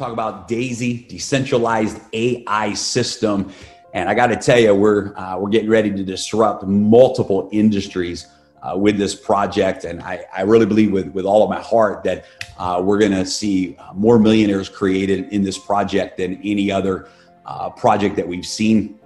uh, talk about Daisy, decentralized AI system. And I got to tell you, we're, uh, we're getting ready to disrupt multiple industries uh, with this project. And I, I really believe with, with all of my heart that uh, we're going to see uh, more millionaires created in this project than any other uh, project that we've seen.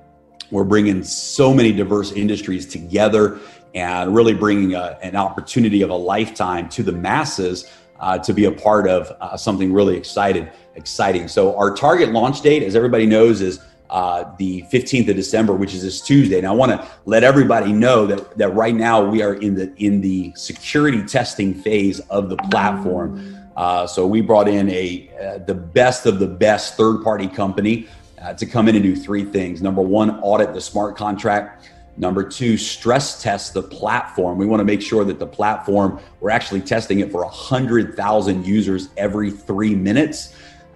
We're bringing so many diverse industries together and really bringing a, an opportunity of a lifetime to the masses uh, to be a part of uh, something really excited, exciting. So our target launch date, as everybody knows, is uh, the 15th of December, which is this Tuesday. And I want to let everybody know that that right now we are in the in the security testing phase of the platform. Uh, so we brought in a uh, the best of the best third party company uh, to come in and do three things. Number one, audit the smart contract. Number two, stress test the platform. We want to make sure that the platform, we're actually testing it for 100,000 users every three minutes.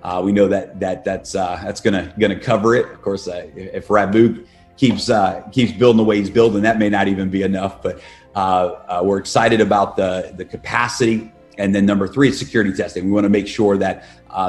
Uh, we know that that that's uh, that's gonna gonna cover it. Of course, uh, if Rabu keeps uh, keeps building the way he's building, that may not even be enough. But uh, uh, we're excited about the the capacity. And then number three is security testing. We want to make sure that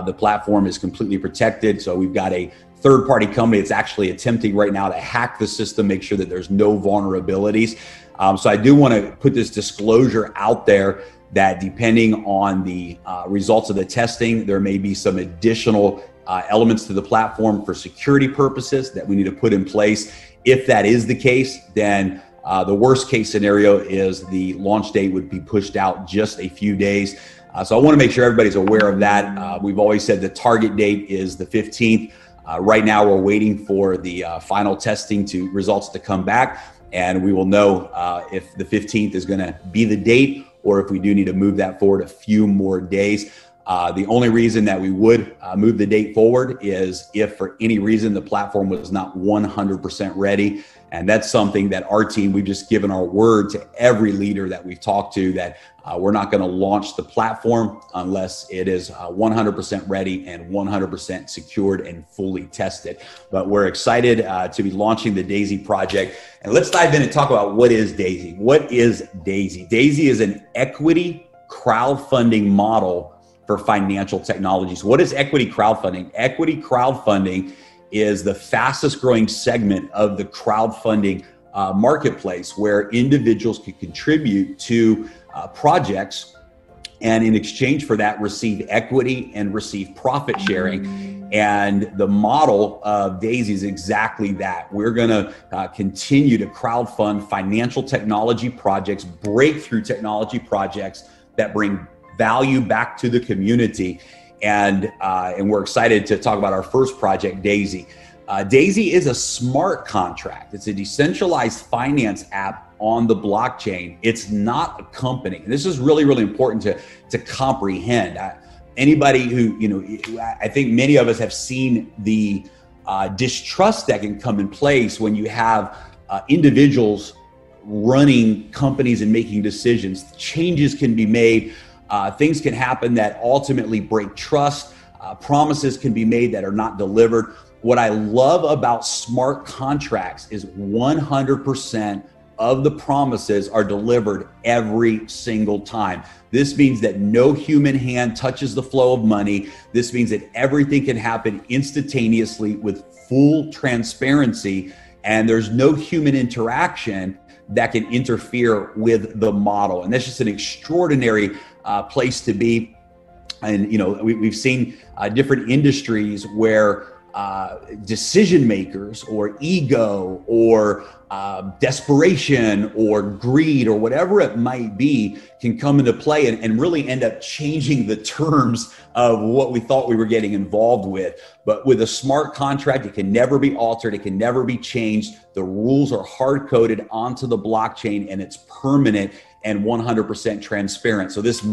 the platform is completely protected. So we've got a third party company that's actually attempting right now to hack the system, make sure that there's no vulnerabilities. Um, so I do want to put this disclosure out there that depending on the uh, results of the testing, there may be some additional uh, elements to the platform for security purposes that we need to put in place. If that is the case, then uh, the worst case scenario is the launch date would be pushed out just a few days. Uh, so I want to make sure everybody's aware of that. Uh, we've always said the target date is the 15th. Uh, right now, we're waiting for the final testing to results to come back, and we will know if the 15th is going to be the date or if we do need to move that forward a few more days. Uh, the only reason that we would uh, move the date forward is if for any reason the platform was not 100% ready. And that's something that our team, we've just given our word to every leader that we've talked to that uh, we're not going to launch the platform unless it is uh, 100% ready and 100% secured and fully tested. But we're excited uh, to be launching the Daisy project. And let's dive in and talk about what is Daisy. What is Daisy? Daisy is an equity crowdfunding model for financial technologies. What is equity crowdfunding? Equity crowdfunding is the fastest growing segment of the crowdfunding uh, marketplace where individuals can contribute to uh, projects and in exchange for that receive equity and receive profit sharing and the model of daisy is exactly that we're going to uh, continue to crowdfund financial technology projects breakthrough technology projects that bring value back to the community. And, uh, and we're excited to talk about our first project, Daisy. Uh, Daisy is a smart contract. It's a decentralized finance app on the blockchain. It's not a company. This is really, really important to, to comprehend. Uh, anybody who, you know, I think many of us have seen the uh, distrust that can come in place when you have uh, individuals running companies and making decisions. Changes can be made uh, things can happen that ultimately break trust. Uh, promises can be made that are not delivered. What I love about smart contracts is 100% of the promises are delivered every single time. This means that no human hand touches the flow of money. This means that everything can happen instantaneously with full transparency, and there's no human interaction that can interfere with the model. And that's just an extraordinary uh, place to be. And you know, we, have seen uh, different industries where uh, decision makers or ego or uh, desperation or greed or whatever it might be can come into play and, and, really end up changing the terms of what we thought we were getting involved with. But with a smart contract, it can never be altered, it can never be changed. The rules are hard coded onto the blockchain and it's permanent and 100% transparent. So this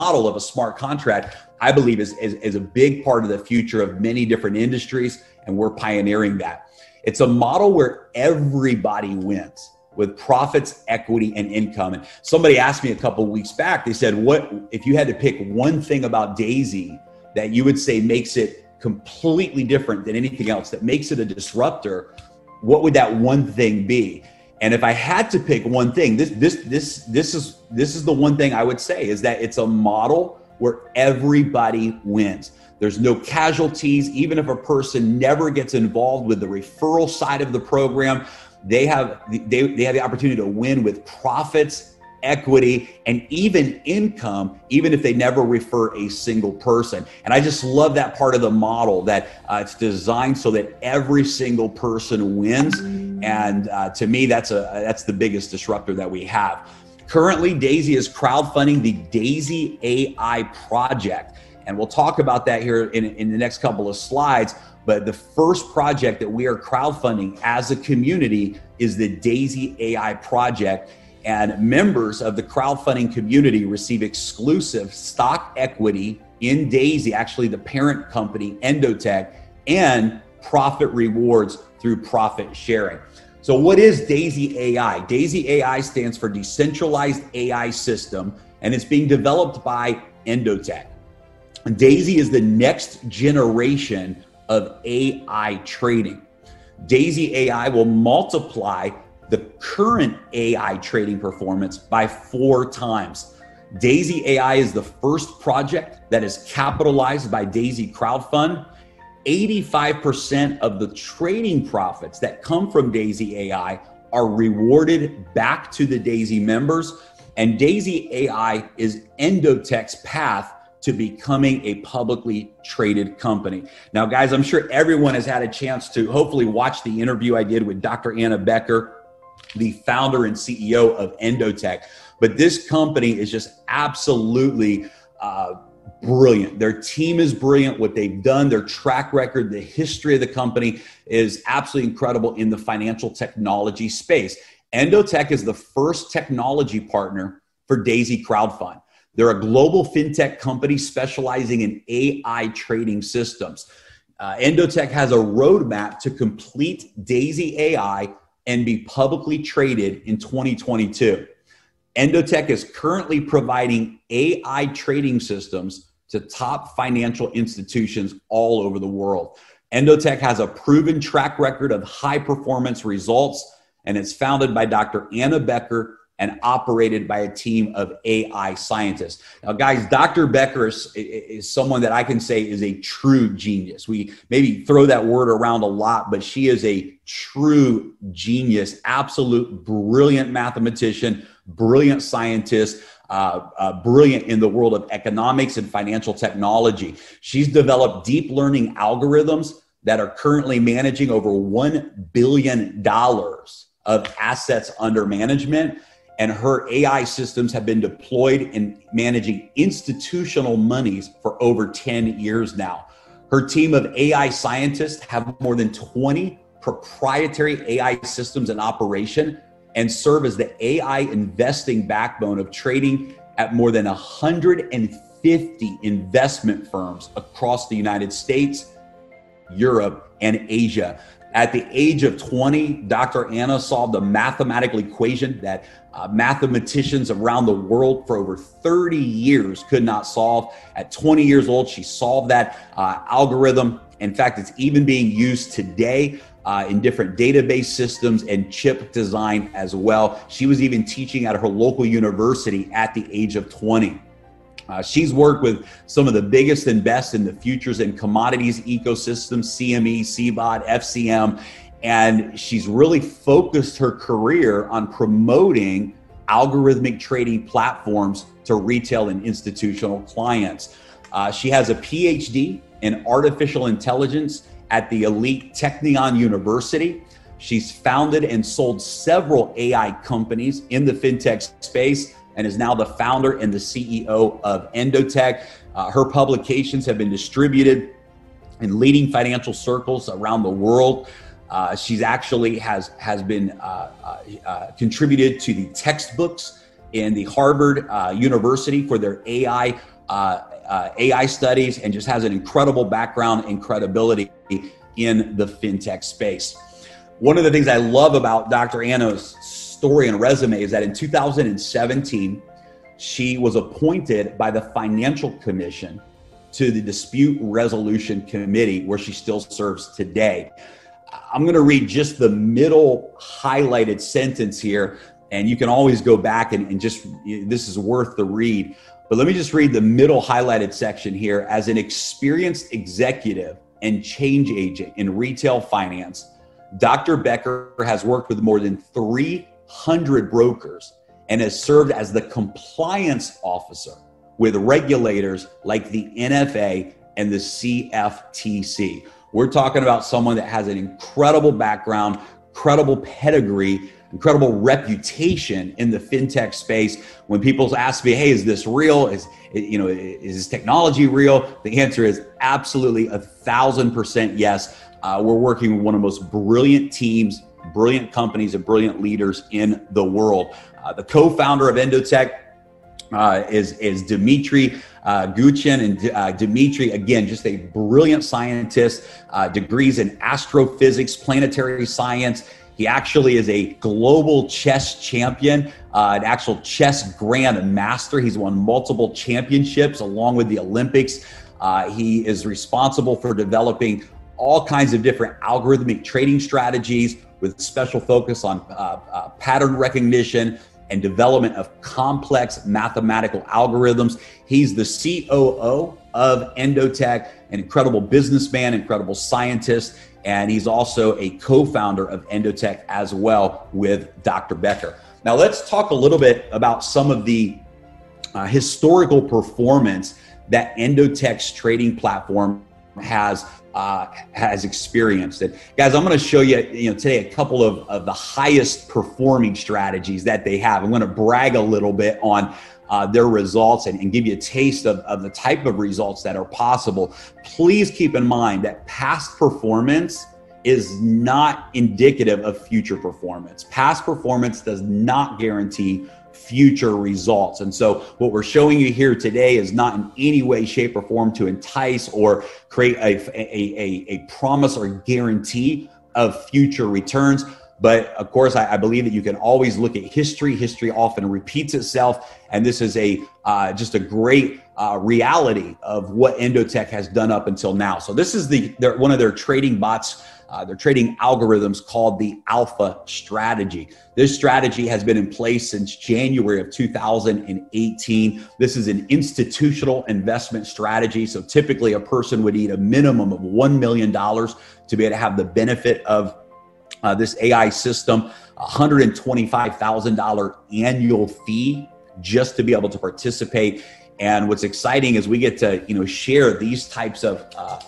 of a smart contract, I believe, is, is, is a big part of the future of many different industries, and we're pioneering that. It's a model where everybody wins with profits, equity, and income. And somebody asked me a couple weeks back, they said, What if you had to pick one thing about Daisy that you would say makes it completely different than anything else, that makes it a disruptor? What would that one thing be? And if I had to pick one thing, this this this this is this is the one thing I would say is that it's a model where everybody wins. There's no casualties. Even if a person never gets involved with the referral side of the program, they have they, they have the opportunity to win with profits equity and even income even if they never refer a single person and i just love that part of the model that uh, it's designed so that every single person wins and uh, to me that's a that's the biggest disruptor that we have currently daisy is crowdfunding the daisy ai project and we'll talk about that here in, in the next couple of slides. But the first project that we are crowdfunding as a community is the Daisy AI project. And members of the crowdfunding community receive exclusive stock equity in Daisy, actually, the parent company, Endotech, and profit rewards through profit sharing. So, what is Daisy AI? Daisy AI stands for Decentralized AI System, and it's being developed by Endotech. Daisy is the next generation of AI trading. Daisy AI will multiply the current AI trading performance by four times. Daisy AI is the first project that is capitalized by Daisy Crowdfund. 85% of the trading profits that come from Daisy AI are rewarded back to the Daisy members. And Daisy AI is Endotech's path to becoming a publicly traded company. Now, guys, I'm sure everyone has had a chance to hopefully watch the interview I did with Dr. Anna Becker, the founder and CEO of Endotech. But this company is just absolutely uh, brilliant. Their team is brilliant. What they've done, their track record, the history of the company is absolutely incredible in the financial technology space. Endotech is the first technology partner for Daisy Crowdfund. They're a global fintech company specializing in AI trading systems. Uh, Endotech has a roadmap to complete Daisy AI and be publicly traded in 2022. Endotech is currently providing AI trading systems to top financial institutions all over the world. Endotech has a proven track record of high performance results, and it's founded by Dr. Anna Becker and operated by a team of AI scientists. Now, guys, Dr. Becker is, is, someone that I can say is a true genius. We maybe throw that word around a lot, but she is a true genius, absolute brilliant mathematician, brilliant scientist. Uh, uh, brilliant in the world of economics and financial technology. She's developed deep learning algorithms that are currently managing over $1 billion of assets under management and her AI systems have been deployed in managing institutional monies for over 10 years now. Her team of AI scientists have more than 20 proprietary AI systems in operation and serve as the AI investing backbone of trading at more than 150 investment firms across the United States, Europe, and Asia. At the age of 20, Dr. Anna solved a mathematical equation that uh, mathematicians around the world for over 30 years could not solve. At 20 years old, she solved that uh, algorithm. In fact, it's even being used today uh, in different database systems and chip design as well. She was even teaching at her local university at the age of 20. Uh, she's worked with some of the biggest and best in the futures and commodities ecosystem, CME, CBOT, FCM, and she's really focused her career on promoting algorithmic trading platforms to retail and institutional clients. Uh, she has a PhD in artificial intelligence at the elite Technion University. She's founded and sold several AI companies in the fintech space and is now the founder and the CEO of Endotech. Uh, her publications have been distributed in leading financial circles around the world. Uh, she's actually has has been uh, uh, uh contributed to the textbooks in the Harvard uh, University for their AI AI studies, and just has an incredible background and credibility in the fintech space. One of the things I love about Dr. Anna's story and resume is that in 2017, she was appointed by the Financial Commission to the Dispute Resolution Committee, where she still serves today. I'm going to read just the middle highlighted sentence here. and you can always go back and, and just this is worth the read. But let me just read the middle highlighted section here. As an experienced executive and change agent in retail finance, Dr. Becker has worked with more than 300 brokers and has served as the compliance officer with regulators like the NFA and the CFTC. We're talking about someone that has an incredible background, credible pedigree, incredible reputation in the fintech space. When people ask me, "Hey, is this real? Is you know, is this technology real?" The answer is absolutely a thousand percent yes. Uh, we're working with one of the most brilliant teams, brilliant companies, and brilliant leaders in the world. Uh, the co-founder of Endotech uh, is is Dimitri uh, Guchin and uh, Dimitri again, just a brilliant scientist, uh, degrees in astrophysics, planetary science. He actually is a global chess champion, uh, an actual chess grand master. He's won multiple championships along with the Olympics. Uh, he is responsible for developing all kinds of different algorithmic trading strategies with special focus on uh, pattern recognition, and development of complex mathematical algorithms. He's the COO of Endotech, an incredible businessman, incredible scientist, and he's also a co founder of Endotech as well with Dr. Becker. Now, let's talk a little bit about some of the uh, historical performance that Endotech's trading platform has uh, has experienced it. Guys, I'm going to show you, you know, today a couple of, of the highest performing strategies that they have. I'm going to brag a little bit on uh, their results and, and, give you a taste of, of the type of results that are possible. Please keep in mind that past performance is not indicative of future performance. Past performance does not guarantee future results. And so, what we're showing you here today is not in any way, shape, or form to entice or create a, a, a, a promise or guarantee of future returns. But of course, I, I, believe that you can always look at history. History often repeats itself, and this is a uh, just a great uh, reality of what Endotech has done up until now. So this is the one of their trading bots uh, they're trading algorithms called the Alpha strategy. This strategy has been in place since January of 2018. This is an institutional investment strategy. So typically, a person would need a minimum of $1 million to be able to have the benefit of uh, this AI system, $125,000 annual fee just to be able to participate. And what's exciting is we get to, you know, share these types of uh,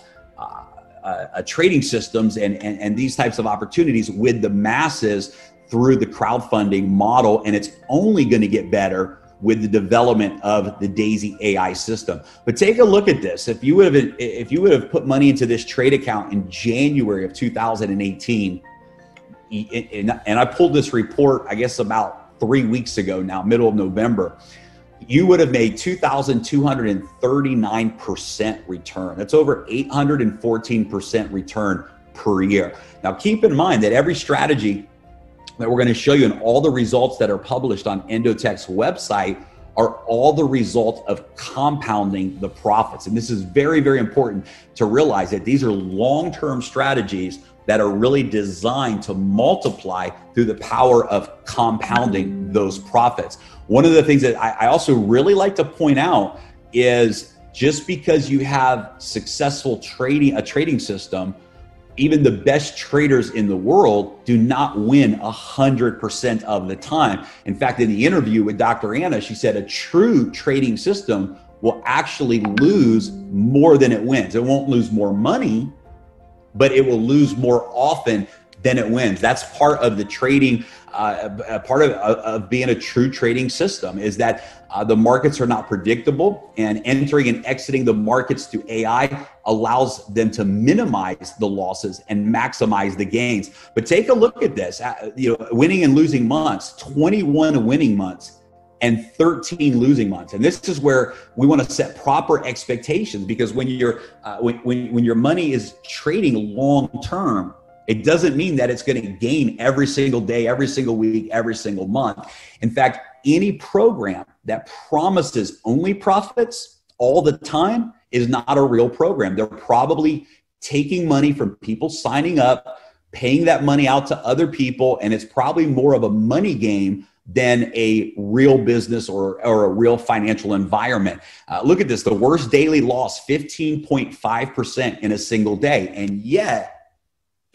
uh, uh, trading systems and, and, and these types of opportunities with the masses through the crowdfunding model. And it's only going to get better with the development of the Daisy AI system. But take a look at this. If you would have if you would have put money into this trade account in January of 2018, and I pulled this report, I guess about three weeks ago now, middle of November you would have made 2,239% return. That's over 814% return per year. Now, keep in mind that every strategy that we're going to show you and all the results that are published on Endotech's website are all the result of compounding the profits. And this is very, very important to realize that these are long term strategies that are really designed to multiply through the power of compounding those profits. One of the things that I, I also really like to point out is just because you have successful trading a trading system even the best traders in the world do not win 100% of the time. In fact, in the interview with Dr. Anna, she said a true trading system will actually lose more than it wins. It won't lose more money, but it will lose more often than it wins. That's part of the trading, uh, part of, of being a true trading system is that uh, the markets are not predictable, and entering and exiting the markets through AI allows them to minimize the losses and maximize the gains. But take a look at this: uh, you know, winning and losing months, 21 winning months and 13 losing months. And this is where we want to set proper expectations because when you're uh, when, when when your money is trading long term, it doesn't mean that it's going to gain every single day, every single week, every single month. In fact, any program that promises only profits all the time is not a real program. They're probably taking money from people signing up, paying that money out to other people, and it's probably more of a money game than a real business or, or a real financial environment. Uh, look at this the worst daily loss, 15.5% in a single day. And yet,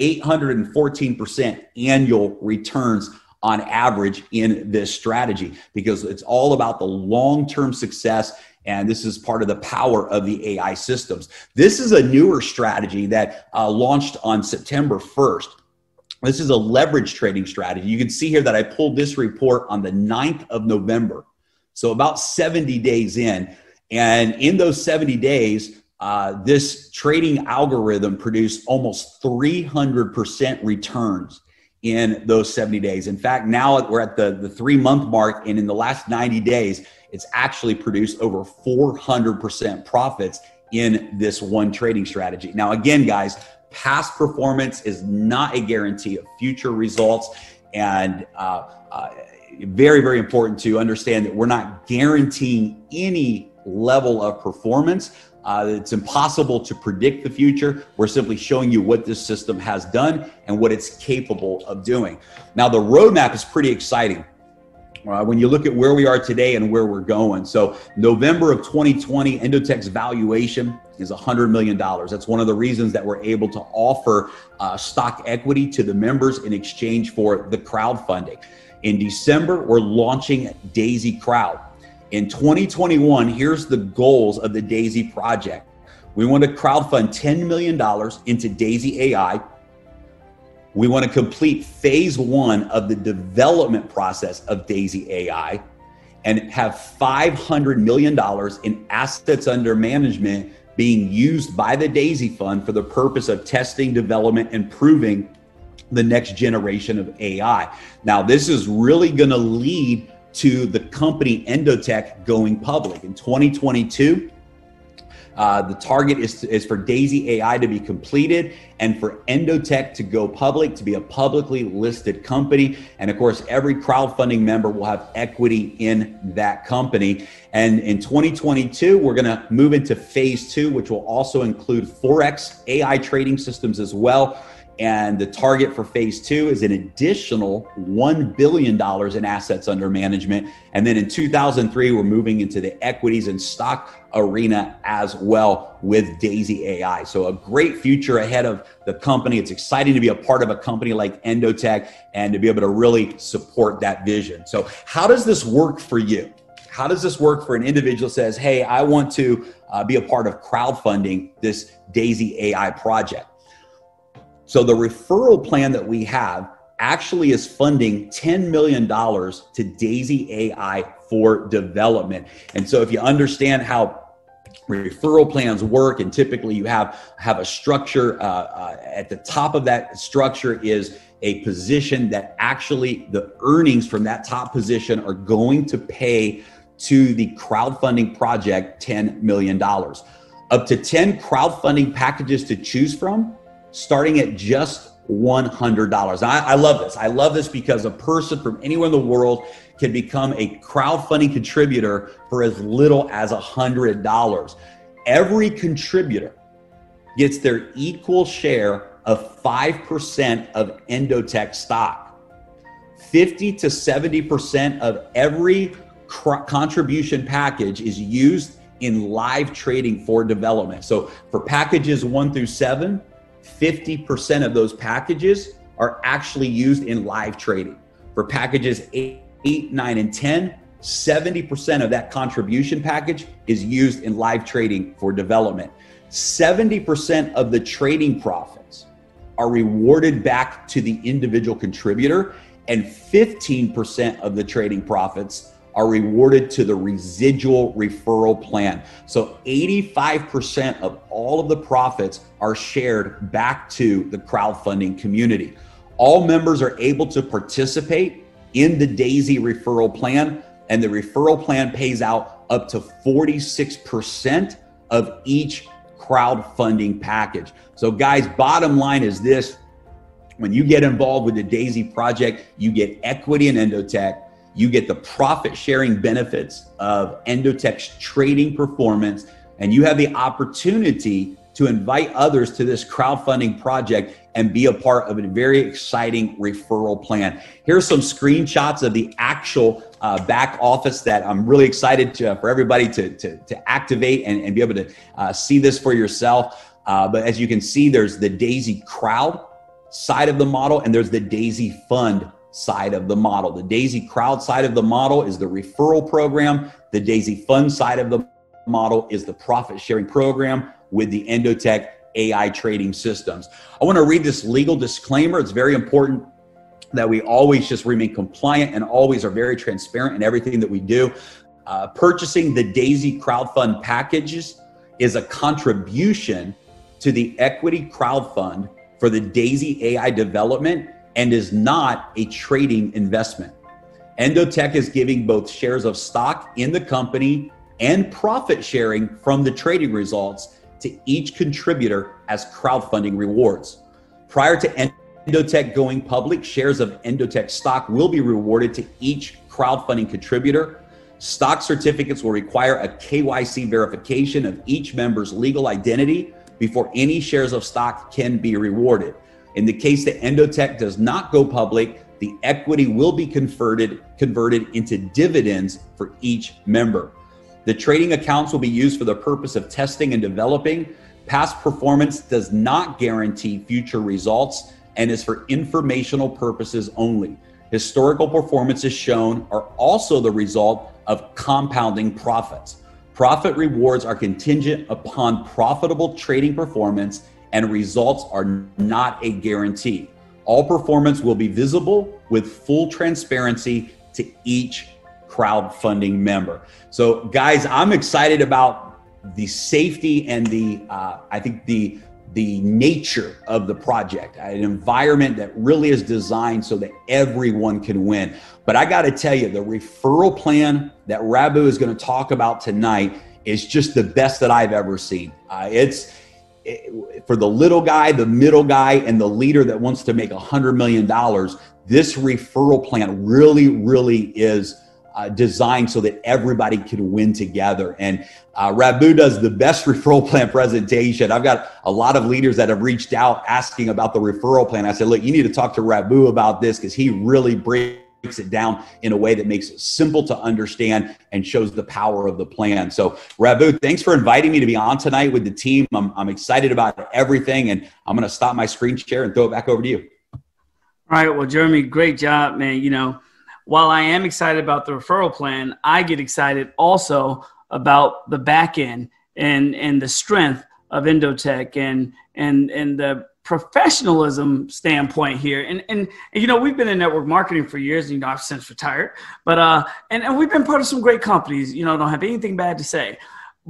814% annual returns on average in this strategy because it's all about the long term success. And this is part of the power of the AI systems. This is a newer strategy that uh, launched on September 1st. This is a leverage trading strategy. You can see here that I pulled this report on the 9th of November. So about 70 days in. And in those 70 days, uh, this trading algorithm produced almost 300% returns in those 70 days. In fact, now we're at the, the three month mark, and in the last 90 days, it's actually produced over 400% profits in this one trading strategy. Now, again, guys, past performance is not a guarantee of future results. And uh, uh, very, very important to understand that we're not guaranteeing any level of performance. Uh, it's impossible to predict the future. We're simply showing you what this system has done and what it's capable of doing. Now, the roadmap is pretty exciting. Uh, when you look at where we are today and where we're going. So, November of 2020, Endotech's valuation is $100 million. That's one of the reasons that we're able to offer uh, stock equity to the members in exchange for the crowdfunding. In December, we're launching Daisy Crowd. In 2021, here's the goals of the Daisy project. We want to crowdfund $10 million into Daisy AI we want to complete phase one of the development process of Daisy AI and have $500 million in assets under management being used by the Daisy Fund for the purpose of testing, development, and proving the next generation of AI. Now, this is really going to lead to the company Endotech going public. In 2022, uh, the target is, to, is for Daisy AI to be completed and for Endotech to go public, to be a publicly listed company. And of course, every crowdfunding member will have equity in that company. And in 2022, we're going to move into phase two, which will also include Forex AI trading systems as well. And the target for phase two is an additional $1 billion in assets under management. And then in 2003, we're moving into the equities and stock arena as well with Daisy AI. So a great future ahead of the company. It's exciting to be a part of a company like Endotech and to be able to really support that vision. So how does this work for you? How does this work for an individual says, hey, I want to uh, be a part of crowdfunding this Daisy AI project? So the referral plan that we have actually is funding $10 million to Daisy AI for development. And so if you understand how referral plans work and typically you have have a structure uh, uh, at the top of that structure is a position that actually the earnings from that top position are going to pay to the crowdfunding project $10 million up to 10 crowdfunding packages to choose from starting at just $100. I, I, love this. I love this because a person from anywhere in the world can become a crowdfunding contributor for as little as $100. Every contributor gets their equal share of 5% of Endotech stock. 50 to 70% of every cr- contribution package is used in live trading for development. So for packages one through seven, 50% of those packages are actually used in live trading. For packages eight, eight, nine, and 10, 70% of that contribution package is used in live trading for development. 70% of the trading profits are rewarded back to the individual contributor, and 15% of the trading profits are rewarded to the residual referral plan. So 85% of all of the profits are shared back to the crowdfunding community. All members are able to participate in the Daisy referral plan, and the referral plan pays out up to 46% of each crowdfunding package. So, guys, bottom line is this when you get involved with the Daisy project, you get equity in Endotech you get the profit sharing benefits of Endotech's trading performance, and you have the opportunity to invite others to this crowdfunding project and be a part of a very exciting referral plan. Here's some screenshots of the actual uh, back office that I'm really excited to, for everybody to, to, to activate and, and, be able to uh, see this for yourself. Uh, but as you can see, there's the Daisy Crowd side of the model and there's the Daisy Fund side of the model. The Daisy Crowd side of the model is the referral program. The Daisy Fund side of the model is the profit sharing program with the Endotech AI trading systems. I want to read this legal disclaimer. It's very important that we always just remain compliant and always are very transparent in everything that we do. Uh, purchasing the Daisy crowdfund packages is a contribution to the equity crowdfund for the Daisy AI development and is not a trading investment. Endotech is giving both shares of stock in the company and profit sharing from the trading results to each contributor as crowdfunding rewards. Prior to Endotech going public, shares of Endotech stock will be rewarded to each crowdfunding contributor. Stock certificates will require a KYC verification of each member's legal identity before any shares of stock can be rewarded. In the case that Endotech does not go public, the equity will be converted converted into dividends for each member. The trading accounts will be used for the purpose of testing and developing. Past performance does not guarantee future results and is for informational purposes only. Historical performances shown are also the result of compounding profits. Profit rewards are contingent upon profitable trading performance, and results are not a guarantee. All performance will be visible with full transparency to each crowdfunding member. So, guys, I'm excited about the safety and the, uh, I think the the nature of the project, an environment that really is designed so that everyone can win. But I got to tell you, the referral plan that Rabu is going to talk about tonight is just the best that I've ever seen. Uh, it's it, for the little guy, the middle guy, and the leader that wants to make a $100 million. This referral plan really, really is uh, designed so that everybody can win together. And uh, Rabu does the best referral plan presentation. I've got a lot of leaders that have reached out asking about the referral plan. I said, look, you need to talk to Rabu about this because he really breaks it down in a way that makes it simple to understand and shows the power of the plan. So, Rabu, thanks for inviting me to be on tonight with the team. I'm, I'm excited about everything, and I'm going to stop my screen share and throw it back over to you. All right. Well, Jeremy, great job, man. You know, while I am excited about the referral plan, I get excited also about the back end and and the strength of Endotech and and and the professionalism standpoint here. And, and, and you know, we've been in network marketing for years. And you know, I've since retired, but uh, and and we've been part of some great companies. You know, don't have anything bad to say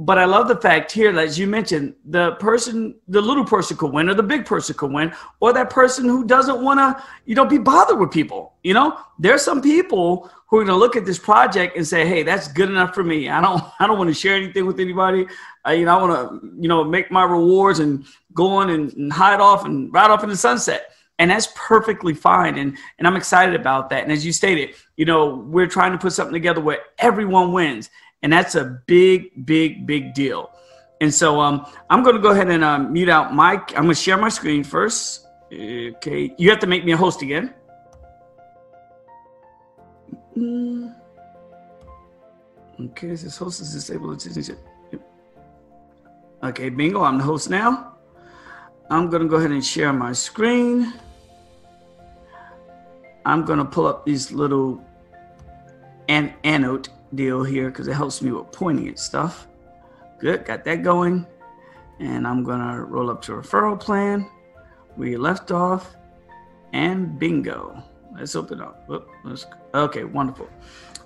but I love the fact here that as you mentioned, the person, the little person could win, or the big person could win, or that person who doesn't want to, you know, be bothered with people. You know, there's some people who are going to look at this project and say, "Hey, that's good enough for me. I don't, I don't want to share anything with anybody. I, you know, I want to, you know, make my rewards and go on and, and hide off and ride off in the sunset." And that's perfectly fine. And and I'm excited about that. And as you stated, you know, we're trying to put something together where everyone wins and that's a big, big, big deal. And so um, I'm going to go ahead and uh, mute out my. I'm going to share my screen first. Okay, you have to make me a host again. Mm. Okay, this host is disabled. Okay, bingo. I'm the host now. I'm going to go ahead and share my screen. I'm going to pull up these little an annote deal here because it helps me with pointing at stuff. Good, got that going. And I'm gonna roll up to referral plan. We left off, and bingo. Let's open up. let's, okay, wonderful.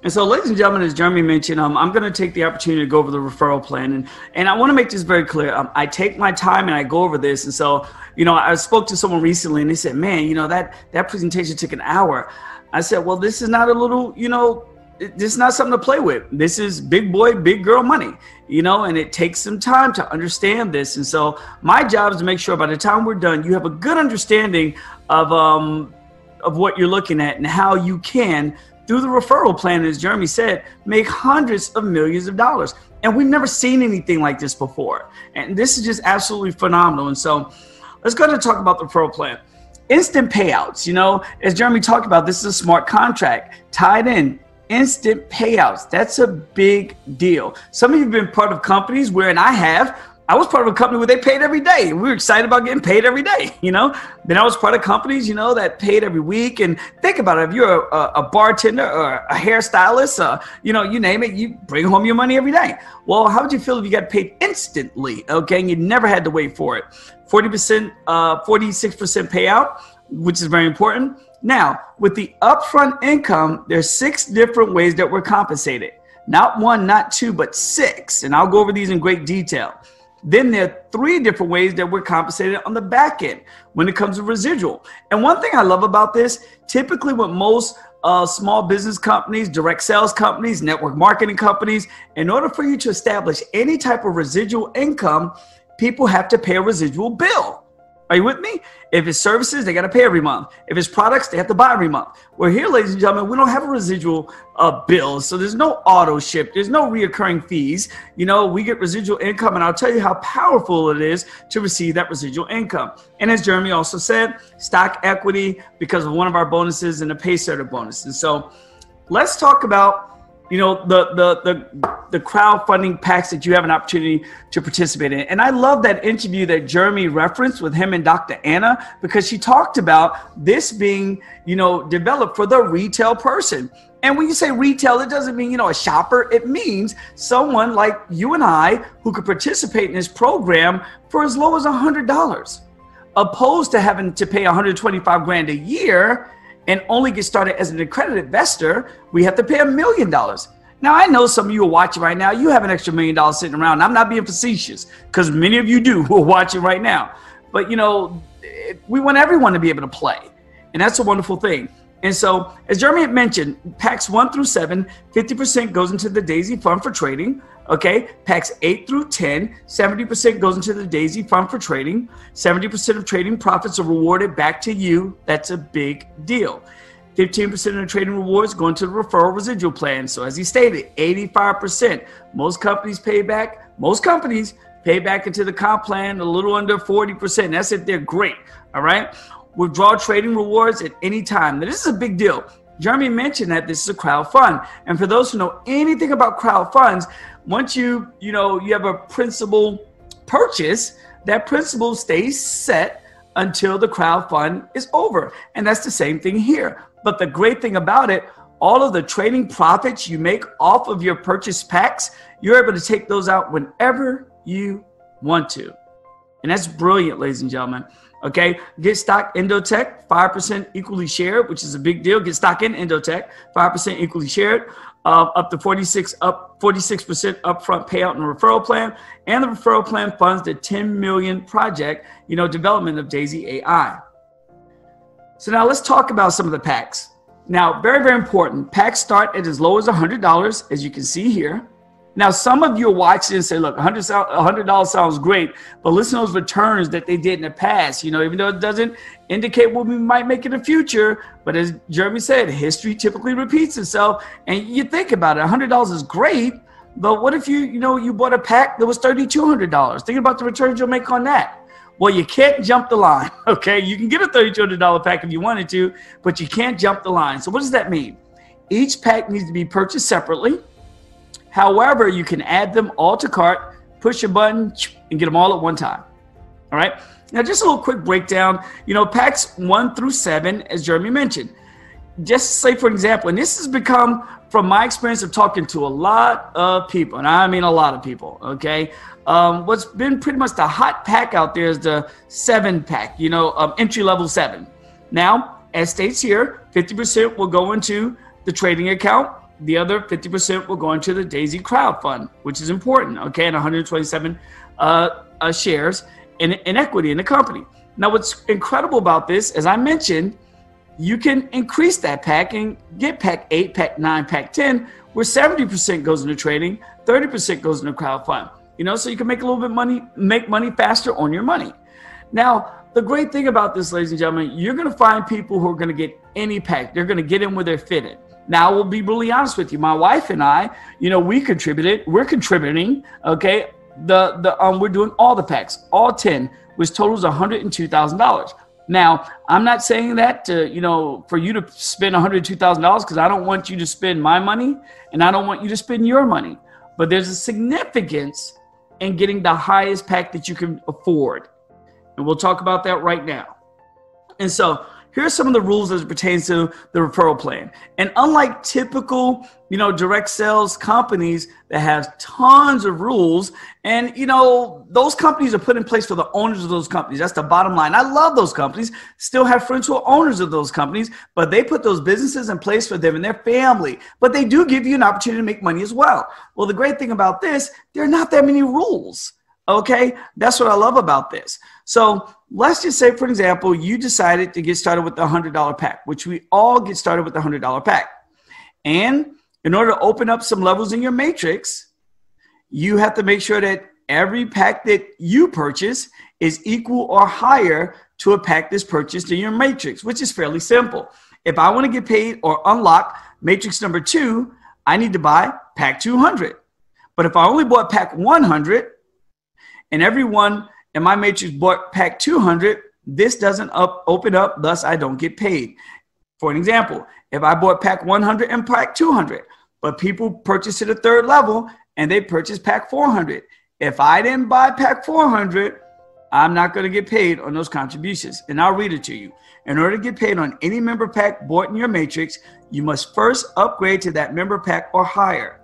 And so, ladies and gentlemen, as Jeremy mentioned, um, I'm going to take the opportunity to go over the referral plan, and and I want to make this very clear. Um, I take my time and I go over this, and so you know, I spoke to someone recently, and they said, "Man, you know that that presentation took an hour." I said, "Well, this is not a little, you know, this is not something to play with. This is big boy, big girl money, you know, and it takes some time to understand this. And so my job is to make sure by the time we're done, you have a good understanding of um of what you're looking at and how you can, through the referral plan, as Jeremy said, make hundreds of millions of dollars. And we've never seen anything like this before. And this is just absolutely phenomenal. And so let's go and talk about the referral plan. Instant payouts, you know, as Jeremy talked about, this is a smart contract tied in instant payouts. That's a big deal. Some of you have been part of companies where, and I have, I was part of a company where they paid every day. We were excited about getting paid every day, you know. Then I was part of companies, you know, that paid every week. And think about it: if you're a, a bartender or a hairstylist, uh, you know, you name it, you bring home your money every day. Well, how would you feel if you got paid instantly? Okay, and you never had to wait for it. Forty percent, uh, forty-six percent payout, which is very important. Now, with the upfront income, there's six different ways that we're compensated. Not one, not two, but six. And I'll go over these in great detail. Then there are three different ways that we're compensated on the back end when it comes to residual. And one thing I love about this, typically with most uh, small business companies, direct sales companies, network marketing companies, in order for you to establish any type of residual income, people have to pay a residual bill. Are you with me? If it's services, they got to pay every month. If it's products, they have to buy every month. We're here, ladies and gentlemen, we don't have a residual uh, bill. So there's no auto ship, there's no reoccurring fees. You know, we get residual income, and I'll tell you how powerful it is to receive that residual income. And as Jeremy also said, stock equity because of one of our bonuses and the pay Pacesetter bonus. And so let's talk about you know the the the the crowdfunding packs that you have an opportunity to participate in. And I love that interview that Jeremy referenced with him and Dr. Anna because she talked about this being, you know, developed for the retail person. And when you say retail, it doesn't mean, you know, a shopper. It means someone like you and I who could participate in this program for as low as $100, opposed to having to pay 125 grand a year and only get started as an accredited investor, we have to pay a million dollars. Now, I know some of you are watching right now. You have an extra million dollars sitting around. I'm not being facetious because many of you do who are watching right now. But, you know, we want everyone to be able to play. And that's a wonderful thing. And so, as Jeremy had mentioned, packs one through seven, 50% goes into the Daisy Fund for trading. Okay. Packs eight through 10, 70% goes into the Daisy Fund for trading. 70% of trading profits are rewarded back to you. That's a big deal. 15% of the trading rewards go into the referral residual plan. So, as he stated, 85%. Most companies pay back, most companies pay back into the comp plan a little under 40%. That's if they're great. All right. Withdraw trading rewards at any time. Now, this is a big deal. Jeremy mentioned that this is a crowd fund. And for those who know anything about crowd funds, once you, you know, you have a principal purchase, that principal stays set until the crowd fund is over. And that's the same thing here. But the great thing about it, all of the trading profits you make off of your purchase packs, you're able to take those out whenever you want to. And that's brilliant, ladies and gentlemen. Okay, get stock in Endotech, 5% equally shared, which is a big deal. Get stock in Endotech, 5% equally shared, uh, up to 46 up 46% upfront payout the referral plan. And the referral plan funds the 10 million project, you know, development of Daisy AI. So now let's talk about some of the packs. Now, very, very important. Packs start at as low as $100, as you can see here. Now, some of you are watching and say, look, $100 sounds great, but listen to those returns that they did in the past. You know, even though it doesn't indicate what we might make in the future, but as Jeremy said, history typically repeats itself. And you think about it, $100 is great, but what if you, you know, you bought a pack that was $3,200? Think about the returns you'll make on that. Well, you can't jump the line, okay? You can get a $3,200 pack if you wanted to, but you can't jump the line. So, what does that mean? Each pack needs to be purchased separately. However, you can add them all to cart, push a button, and get them all at one time. All right. Now, just a little quick breakdown. You know, packs one through seven, as Jeremy mentioned. Just say, for example, and this has become from my experience of talking to a lot of people, and I mean a lot of people, okay? Um, what's been pretty much the hot pack out there is the seven pack, you know, um, entry level seven. Now, as states here, 50% will go into the trading account. The other 50% will go into the Daisy Crowd Fund, which is important, okay, and 127 uh, uh, shares in, in equity in the company. Now, what's incredible about this, as I mentioned, you can increase that pack and get pack 8, pack 9, pack 10, where 70% goes into trading, 30% goes into crowd fund. You know, so you can make a little bit money, make money faster on your money. Now, the great thing about this, ladies and gentlemen, you're going to find people who are going to get any pack. They're going to get in where they're fitted. Now we'll be really honest with you. My wife and I, you know, we contributed. We're contributing. Okay, the the um we're doing all the packs, all ten, which totals one hundred and two thousand dollars. Now I'm not saying that to you know for you to spend one hundred two thousand dollars because I don't want you to spend my money and I don't want you to spend your money. But there's a significance in getting the highest pack that you can afford, and we'll talk about that right now. And so here are some of the rules as it pertains to the referral plan. And unlike typical, you know, direct sales companies that have tons of rules, and you know, those companies are put in place for the owners of those companies. That's the bottom line. I love those companies. Still have friends who are owners of those companies, but they put those businesses in place for them and their family. But they do give you an opportunity to make money as well. Well, the great thing about this, there are not that many rules. Okay, that's what I love about this. So let's just say, for example, you decided to get started with the $100 pack, which we all get started with the $100 pack. And in order to open up some levels in your matrix, you have to make sure that every pack that you purchase is equal or higher to a pack that's purchased in your matrix, which is fairly simple. If I want to get paid or unlock matrix number two, I need to buy pack 200. But if I only bought pack 100, and everyone in my matrix bought pack 200, this doesn't up, open up, thus I don't get paid. For an example, if I bought pack 100 and pack 200, but people purchased at a third level and they purchased pack 400. If I didn't buy pack 400, I'm not going to get paid on those contributions. And I'll read it to you. In order to get paid on any member pack bought in your matrix, you must first upgrade to that member pack or higher.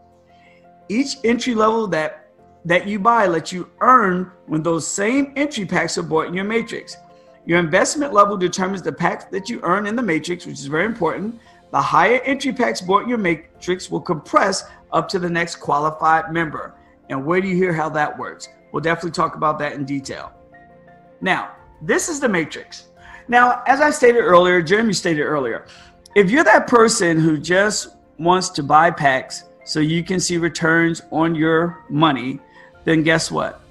Each entry level that that you buy lets you earn when those same entry packs are bought in your matrix. Your investment level determines the packs that you earn in the matrix, which is very important. The higher entry packs bought in your matrix will compress up to the next qualified member. And where do you hear how that works? We'll definitely talk about that in detail. Now, this is the matrix. Now, as I stated earlier, Jeremy stated earlier, if you're that person who just wants to buy packs so you can see returns on your money, then guess what?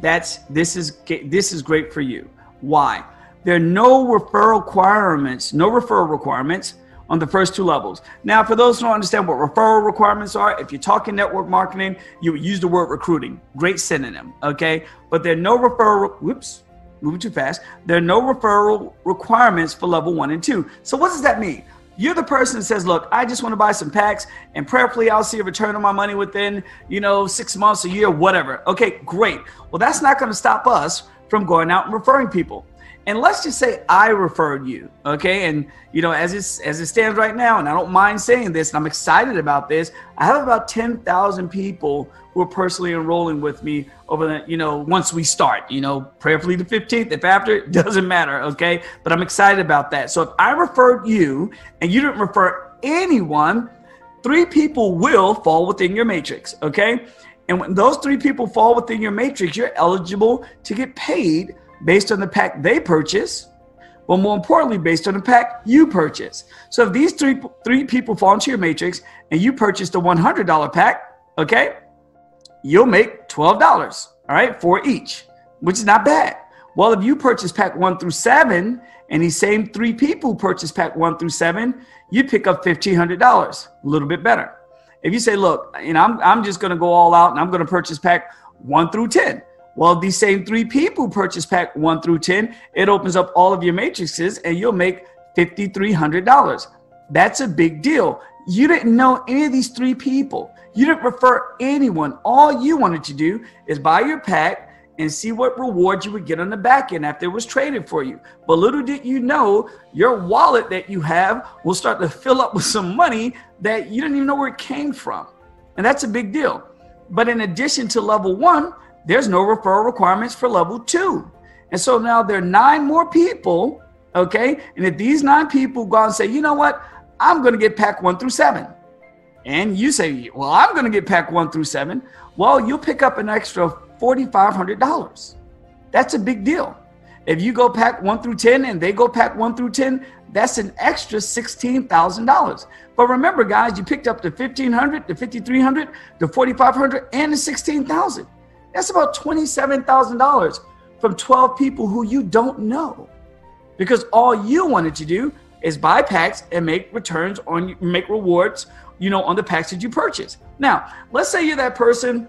That's this is this is great for you. Why? There are no referral requirements, no referral requirements on the first two levels. Now, for those who don't understand what referral requirements are, if you're talking network marketing, you use the word recruiting. Great synonym, okay? But there are no referral, whoops, moving too fast. There are no referral requirements for level one and two. So what does that mean? You're the person that says, look, I just want to buy some packs and prayerfully I'll see a return on my money within, you know, six months, a year, whatever. Okay, great. Well, that's not going to stop us from going out and referring people. And let's just say I referred you, okay? And you know, as it as it stands right now, and I don't mind saying this, and I'm excited about this. I have about ten thousand people who are personally enrolling with me over the, you know, once we start. You know, prayerfully the 15th. If after, it doesn't matter, okay? But I'm excited about that. So if I referred you and you didn't refer anyone, three people will fall within your matrix, okay? And when those three people fall within your matrix, you're eligible to get paid based on the pack they purchase, but more importantly, based on the pack you purchase. So if these three three people fall into your matrix and you purchase the $100 pack, okay, you'll make $12, all right, for each, which is not bad. Well, if you purchase pack one through seven, and these same three people purchase pack one through seven, you pick up $1,500, a little bit better. If you say, look, you know, I'm, I'm just going to go all out and I'm going to purchase pack one through 10, well, these same three people purchase pack one through 10, it opens up all of your matrices and you'll make $5,300. That's a big deal. You didn't know any of these three people. You didn't refer anyone. All you wanted to do is buy your pack and see what reward you would get on the back end after it was traded for you. But little did you know, your wallet that you have will start to fill up with some money that you didn't even know where it came from. And that's a big deal. But in addition to level one, there's no referral requirements for level two. And so now there are nine more people, okay? And if these nine people go and say, you know what, I'm going to get pack one through seven. And you say, well, I'm going to get pack one through seven. Well, you'll pick up an extra $4,500. That's a big deal. If you go pack one through 10 and they go pack one through 10, that's an extra $16,000. But remember, guys, you picked up the 1500 the 5300 the 4500 and the 16000 that's about $27,000 from 12 people who you don't know. Because all you wanted to do is buy packs and make returns on make rewards, you know, on the packs that you purchase. Now, let's say you're that person,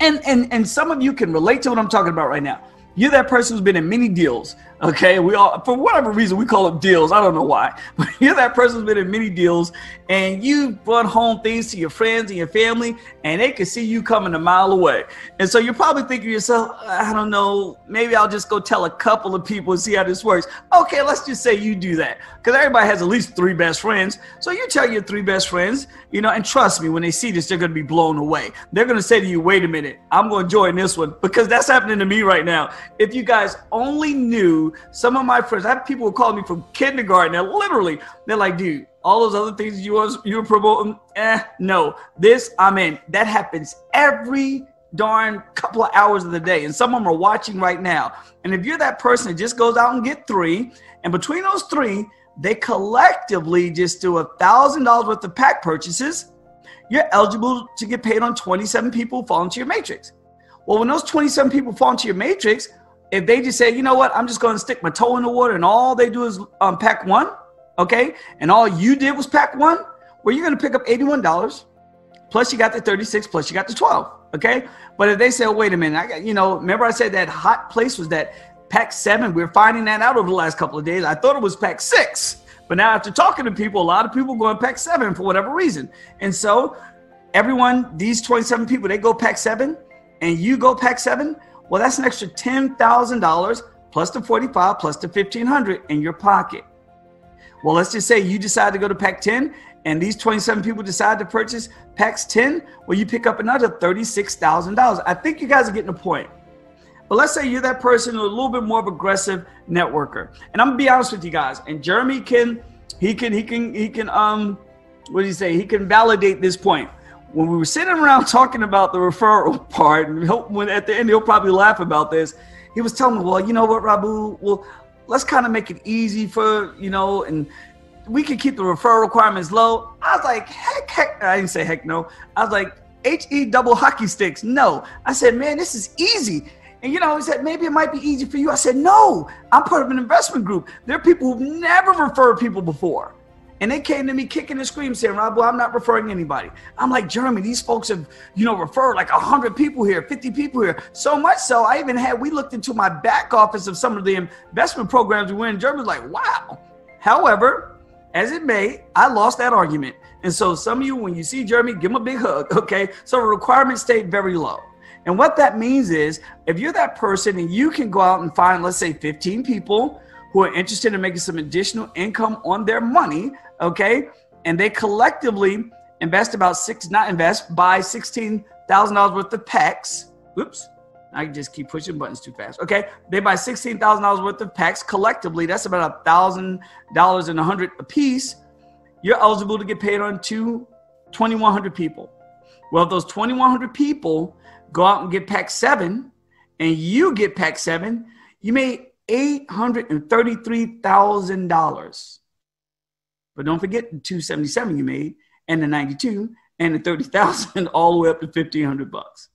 and and and some of you can relate to what I'm talking about right now. You're that person who's been in many deals. Okay, we all for whatever reason we call them deals. I don't know why, but you're that person who's been in many deals, and you brought home things to your friends and your family, and they can see you coming a mile away. And so you're probably thinking to yourself, I don't know, maybe I'll just go tell a couple of people and see how this works. Okay, let's just say you do that, because everybody has at least three best friends. So you tell your three best friends, you know, and trust me, when they see this, they're going to be blown away. They're going to say to you, "Wait a minute, I'm going to join this one," because that's happening to me right now. If you guys only knew some of my friends, I have people who call me from kindergarten. Literally, they're like, dude, all those other things you was you were promoting, eh, no. This I'm in. That happens every darn couple of hours of the day. And some of them are watching right now. And if you're that person that just goes out and get three, and between those three, they collectively just do a thousand dollars worth of pack purchases, you're eligible to get paid on 27 people fall into your matrix. Well, when those 27 people fall into your matrix, if they just say, you know what, I'm just going to stick my toe in the water and all they do is um, pack one, okay, and all you did was pack one, well, you're going to pick up $81 plus you got the 36 plus you got the 12, okay? But if they say, oh, wait a minute, I got, you know, remember I said that hot place was that pack seven. We're finding that out over the last couple of days. I thought it was pack six, but now after talking to people, a lot of people going pack seven for whatever reason. And so everyone, these 27 people, they go pack seven and you go pack seven well, that's an extra $10,000 plus the 45 plus the 1500 in your pocket. Well, let's just say you decide to go to pack 10 and these 27 people decide to purchase packs 10, well, you pick up another $36,000. I think you guys are getting the point. But let's say you're that person who's a little bit more of aggressive networker. And I'm gonna be honest with you guys. And Jeremy can, he can, he can, he can, um, what do you say? He can validate this point when we were sitting around talking about the referral part, and when at the end he'll probably laugh about this, he was telling me, "Well, you know what, Rabu? Well, let's kind of make it easy for you know, and we can keep the referral requirements low." I was like, "Heck, heck!" I didn't say heck no. I was like, "H E double hockey sticks." No, I said, "Man, this is easy." And you know, he said, maybe it might be easy for you. I said, no, I'm part of an investment group. There are people who've never referred people before. And they came to me kicking and screaming, saying, Rob, well, I'm not referring anybody. I'm like, Jeremy, these folks have, you know, referred like 100 people here, 50 people here. So much so, I even had, we looked into my back office of some of the investment programs we were in. Jeremy's like, wow. However, as it may, I lost that argument. And so some of you, when you see Jeremy, give him a big hug, okay? So requirements stay very low. And what that means is if you're that person and you can go out and find, let's say, 15 people who are interested in making some additional income on their money, okay? And they collectively invest about six, not invest, buy $16,000 worth of packs. Oops. I just keep pushing buttons too fast. Okay. They buy $16,000 worth of packs collectively. That's about a thousand dollars and a hundred a piece. You're eligible to get paid on two 2,100 people. Well, if those 2,100 people go out and get pack seven and you get pack seven, you made $833,000. But don't forget the 277 you made and the 92 and the 30,000 all the way up to 1500 bucks.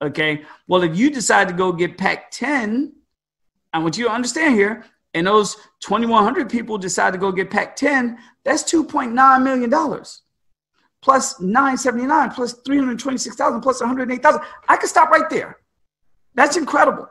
Okay. Well, if you decide to go get pack 10, I want you to understand here, and those 2,100 people decide to go get pack 10, that's $2.9 million plus 979 plus 326,000 plus 108,000. I could stop right there. That's incredible.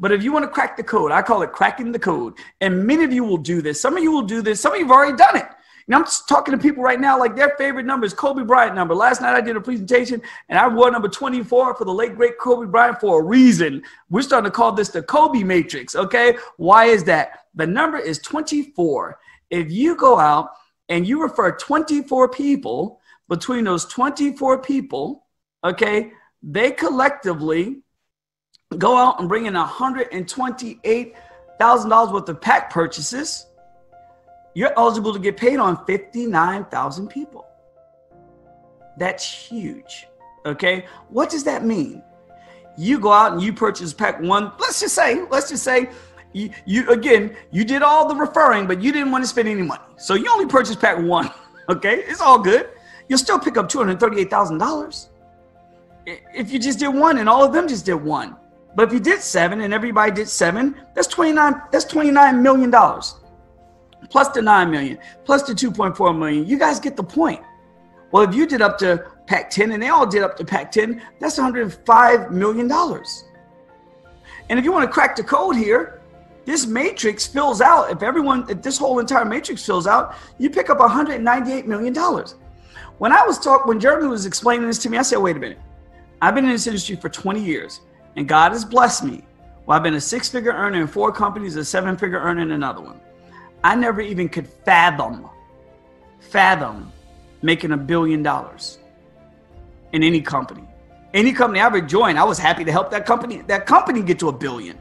But if you want to crack the code, I call it cracking the code. And many of you will do this. Some of you will do this. Some of you have already done it. And I'm talking to people right now, like their favorite number is Kobe Bryant number. Last night I did a presentation and I wore number 24 for the late great Kobe Bryant for a reason. We're starting to call this the Kobe matrix. Okay. Why is that? The number is 24. If you go out and you refer 24 people, between those 24 people, okay, they collectively go out and bring in $128,000 worth of pack purchases, you're eligible to get paid on 59,000 people. That's huge. Okay. What does that mean? You go out and you purchase pack one. Let's just say, let's just say you, you again, you did all the referring, but you didn't want to spend any money. So you only purchased pack one. Okay. It's all good. You'll still pick up $238,000 if you just did one and all of them just did one. But if you did seven and everybody did seven, that's 29, that's $29 million. plus the 9 million, plus the 2.4 million. You guys get the point. Well, if you did up to Pack 10 and they all did up to Pack 10, that's $105 million. And if you want to crack the code here, this matrix fills out. If everyone, if this whole entire matrix fills out, you pick up $198 million. When I was talking, when Jeremy was explaining this to me, I said, wait a minute. I've been in this industry for 20 years and God has blessed me. Well, I've been a six figure earner in four companies, a seven figure earner in another one. I never even could fathom, fathom making a billion dollars in any company. Any company I ever joined, I was happy to help that company, that company get to a billion.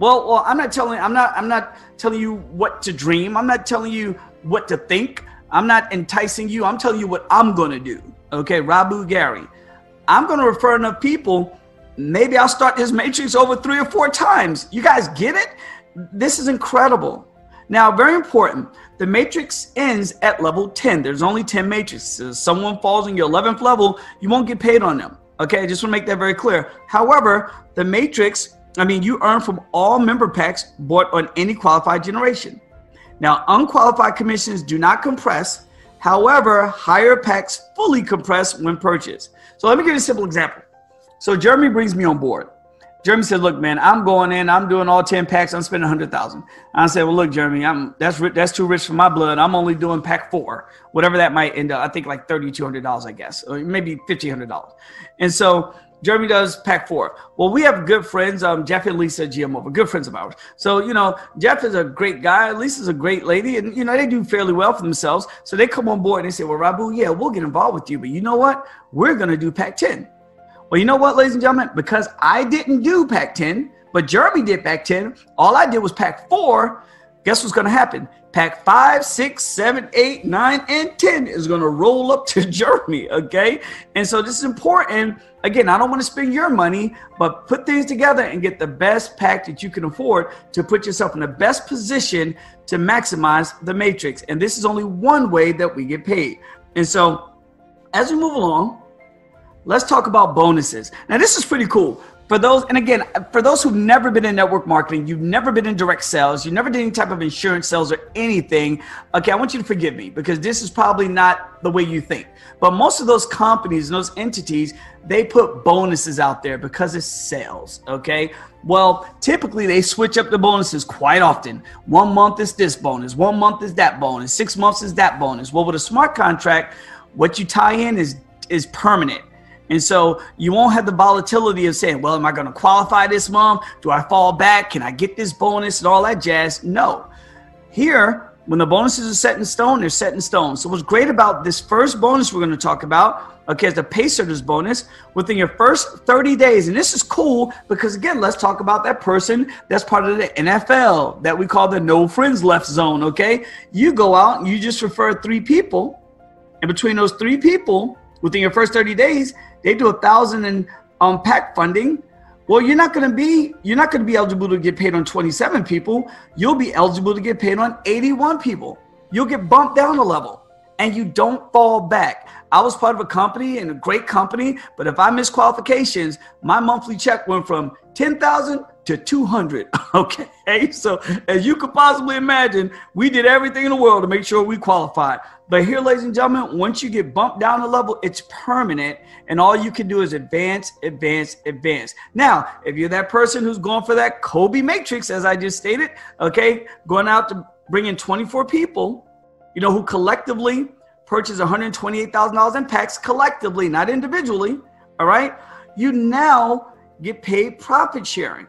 Well, well, I'm not telling I'm not I'm not telling you what to dream. I'm not telling you what to think. I'm not enticing you. I'm telling you what I'm to do. Okay, Rabu Gary. I'm to refer enough people. Maybe I'll start this matrix over three or four times. You guys get it? This is incredible. Now, very important, the matrix ends at level 10. There's only 10 matrices. Someone falls in your 11th level, you won't get paid on them. Okay, I just want to make that very clear. However, the matrix, I mean, you earn from all member packs bought on any qualified generation. Now, unqualified commissions do not compress. However, higher packs fully compress when purchased. So let me give you a simple example. So Jeremy brings me on board. Jeremy said, "Look, man, I'm going in. I'm doing all ten packs. I'm spending a hundred thousand. I said, "Well, look, Jeremy, I'm that's that's too rich for my blood. I'm only doing pack four, whatever that might end up. I think like thirty two hundred dollars, I guess, or maybe fifteen hundred dollars." And so Jeremy does pack four. Well, we have good friends, um, Jeff and Lisa GMO, good friends of ours. So, you know, Jeff is a great guy. Lisa's a great lady. And, you know, they do fairly well for themselves. So they come on board and they say, well, Rabu, yeah, we'll get involved with you. But you know what? We're going to do pack 10. Well, you know what, ladies and gentlemen? Because I didn't do Pack 10, but Jeremy did Pack 10, all I did was Pack 4. Guess what's going to happen? Pack 5, 6, 7, 8, 9, and 10 is going to roll up to Jeremy. Okay. And so this is important. Again, I don't want to spend your money, but put things together and get the best pack that you can afford to put yourself in the best position to maximize the matrix. And this is only one way that we get paid. And so as we move along, let's talk about bonuses. Now, this is pretty cool. For those, and again, for those who've never been in network marketing, you've never been in direct sales, you never did any type of insurance sales or anything. Okay, I want you to forgive me because this is probably not the way you think. But most of those companies and those entities, they put bonuses out there because it's sales. Okay. Well, typically they switch up the bonuses quite often. One month is this bonus, one month is that bonus, six months is that bonus. Well, with a smart contract, what you tie in is is permanent. And so you won't have the volatility of saying, well, am I going to qualify this month? Do I fall back? Can I get this bonus and all that jazz? No. Here, when the bonuses are set in stone, they're set in stone. So what's great about this first bonus we're going to talk about, okay, is the Pacer's bonus within your first 30 days. And this is cool because again, let's talk about that person that's part of the NFL that we call the no friends left zone, okay? You go out and you just refer three people. And between those three people, within your first 30 days, they do a thousand in um, pack funding. Well, you're not going to be you're not going to be eligible to get paid on 27 people. You'll be eligible to get paid on 81 people. You'll get bumped down a level, and you don't fall back. I was part of a company and a great company, but if I miss qualifications, my monthly check went from 10,000 to 200. Okay. So, as you could possibly imagine, we did everything in the world to make sure we qualified. But here, ladies and gentlemen, once you get bumped down a level, it's permanent. And all you can do is advance, advance, advance. Now, if you're that person who's going for that Kobe matrix, as I just stated, okay, going out to bring in 24 people, you know, who collectively purchase $128,000 in packs collectively, not individually. All right. You now get paid profit sharing.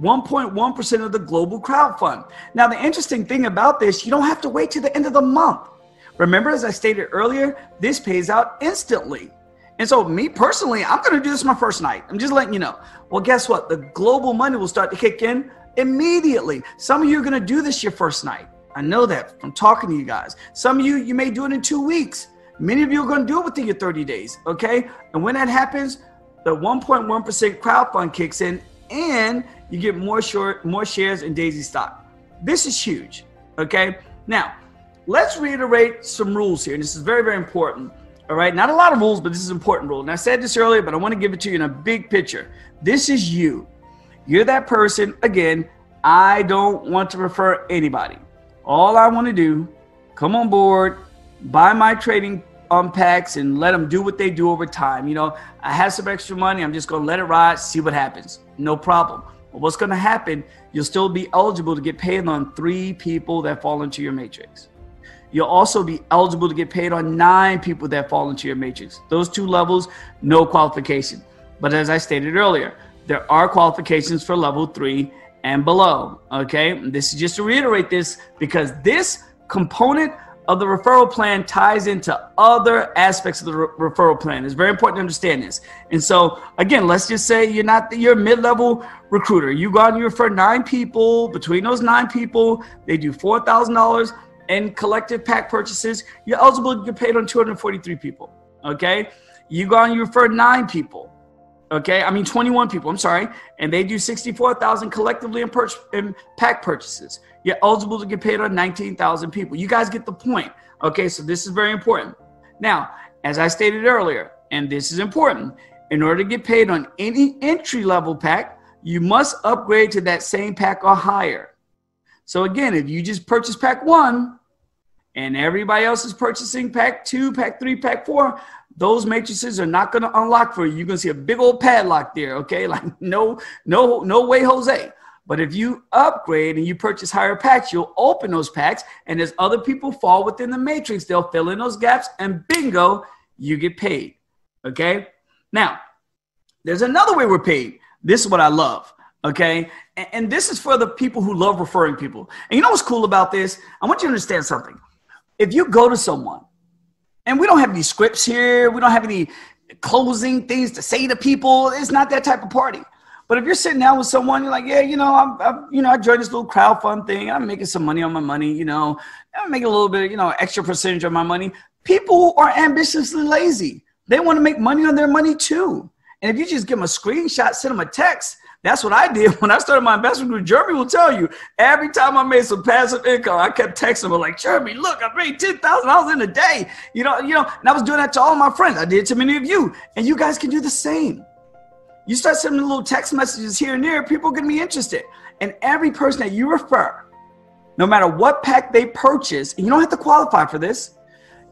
1.1% of the global crowd fund. Now, the interesting thing about this, you don't have to wait to the end of the month. Remember, as I stated earlier, this pays out instantly. And so, me personally, I'm going to do this my first night. I'm just letting you know. Well, guess what? The global money will start to kick in immediately. Some of you are going to do this your first night. I know that from talking to you guys. Some of you, you may do it in two weeks. Many of you are going to do it within your 30 days. Okay. And when that happens, the 1.1% crowd fund kicks in and you get more short, more shares in Daisy stock. This is huge. Okay. Now, let's reiterate some rules here. And this is very, very important. All right. Not a lot of rules, but this is an important rule. And I said this earlier, but I want to give it to you in a big picture. This is you. You're that person. Again, I don't want to refer anybody. All I want to do, come on board, buy my trading um, packs and let them do what they do over time. You know, I have some extra money. I'm just going to let it ride, see what happens. No problem. But what's going to happen, you'll still be eligible to get paid on three people that fall into your matrix. You'll also be eligible to get paid on nine people that fall into your matrix. Those two levels, no qualification. But as I stated earlier, there are qualifications for level three and below. Okay. This is just to reiterate this because this component of the referral plan ties into other aspects of the re- referral plan. It's very important to understand this. And so, again, let's just say you're not you're a mid-level recruiter. You go out and you refer nine people. Between those nine people, they do four thousand dollars in collective pack purchases. You're eligible to get paid on 243 people. Okay, you go out and you refer nine people. Okay, I mean 21 people. I'm sorry, and they do 64,000 collectively in, pur- in pack purchases you're eligible to get paid on 19,000 people. You guys get the point. Okay, so this is very important. Now, as I stated earlier, and this is important, in order to get paid on any entry level pack, you must upgrade to that same pack or higher. So again, if you just purchase pack one and everybody else is purchasing pack two, pack three, pack four, those matrices are not going to unlock for you. You're going to see a big old padlock there. Okay, like no, no, no way, Jose. But if you upgrade and you purchase higher packs, you'll open those packs. And as other people fall within the matrix, they'll fill in those gaps and bingo, you get paid. Okay. Now, there's another way we're paid. This is what I love. Okay. And, and this is for the people who love referring people. And you know what's cool about this? I want you to understand something. If you go to someone, and we don't have any scripts here, we don't have any closing things to say to people, it's not that type of party. But if you're sitting down with someone, you're like, yeah, you know, I'm, I'm you know, I joined this little crowd fund thing. I'm making some money on my money. You know, I'm making a little bit, you know, extra percentage of my money. People are ambitiously lazy. They want to make money on their money too. And if you just give them a screenshot, send them a text, that's what I did when I started my investment group. Jeremy will tell you every time I made some passive income, I kept texting him like, Jeremy, look, I made ten thousand dollars in a day. You know, you know, and I was doing that to all my friends. I did to many of you, and you guys can do the same. You start sending little text messages here and there, people are going to be interested. And every person that you refer, no matter what pack they purchase, and you don't have to qualify for this,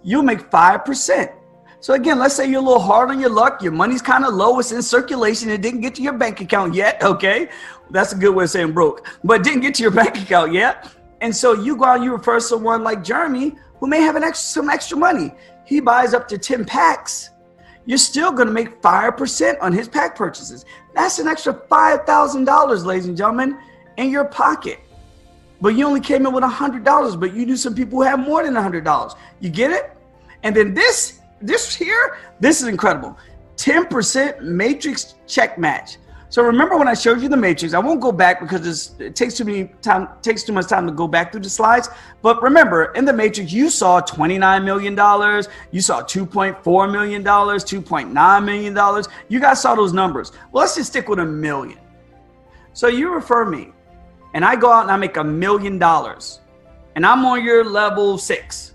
you'll make 5%. So again, let's say you're a little hard on your luck, your money's kind of low, it's in circulation, it didn't get to your bank account yet, okay? That's a good way of saying broke, but didn't get to your bank account yet. And so you go out and you refer someone like Jeremy who may have an extra, some extra money. He buys up to 10 packs you're still going to make 5% on his pack purchases. That's an extra $5,000, ladies and gentlemen, in your pocket. But you only came in with $100, but you knew some people who have more than $100. You get it? And then this, this here, this is incredible. 10% matrix check match. So remember when I showed you the matrix, I won't go back because it takes too many time takes too much time to go back through the slides. But remember, in the matrix, you saw $29 million, you saw $2.4 million, $2.9 million. You guys saw those numbers. Well, let's just stick with a million. So you refer me, and I go out and I make a million dollars, and I'm on your level six,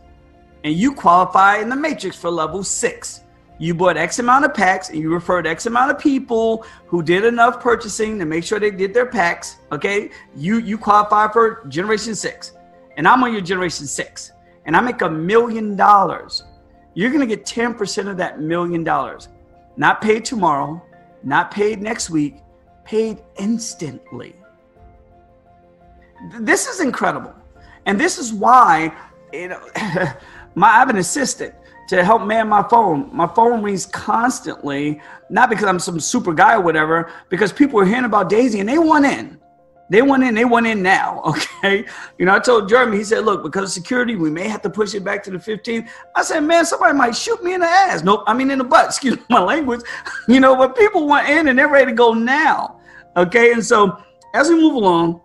and you qualify in the matrix for level six you bought X amount of packs and you referred X amount of people who did enough purchasing to make sure they did their packs. Okay. You you qualify for generation six. And I'm on your generation six. And I make a million dollars. You're gonna get 10% of that million dollars. Not paid tomorrow, not paid next week, paid instantly. This is incredible. And this is why you know my I have an assistant to help man my phone. My phone rings constantly, not because I'm some super guy or whatever, because people are hearing about Daisy and they want in. They want in, they want in now. Okay. You know, I told Jeremy, he said, look, because of security, we may have to push it back to the 15th. I said, man, somebody might shoot me in the ass. Nope, I mean in the butt, excuse my language. You know, but people want in and they're ready to go now. Okay. And so as we move along,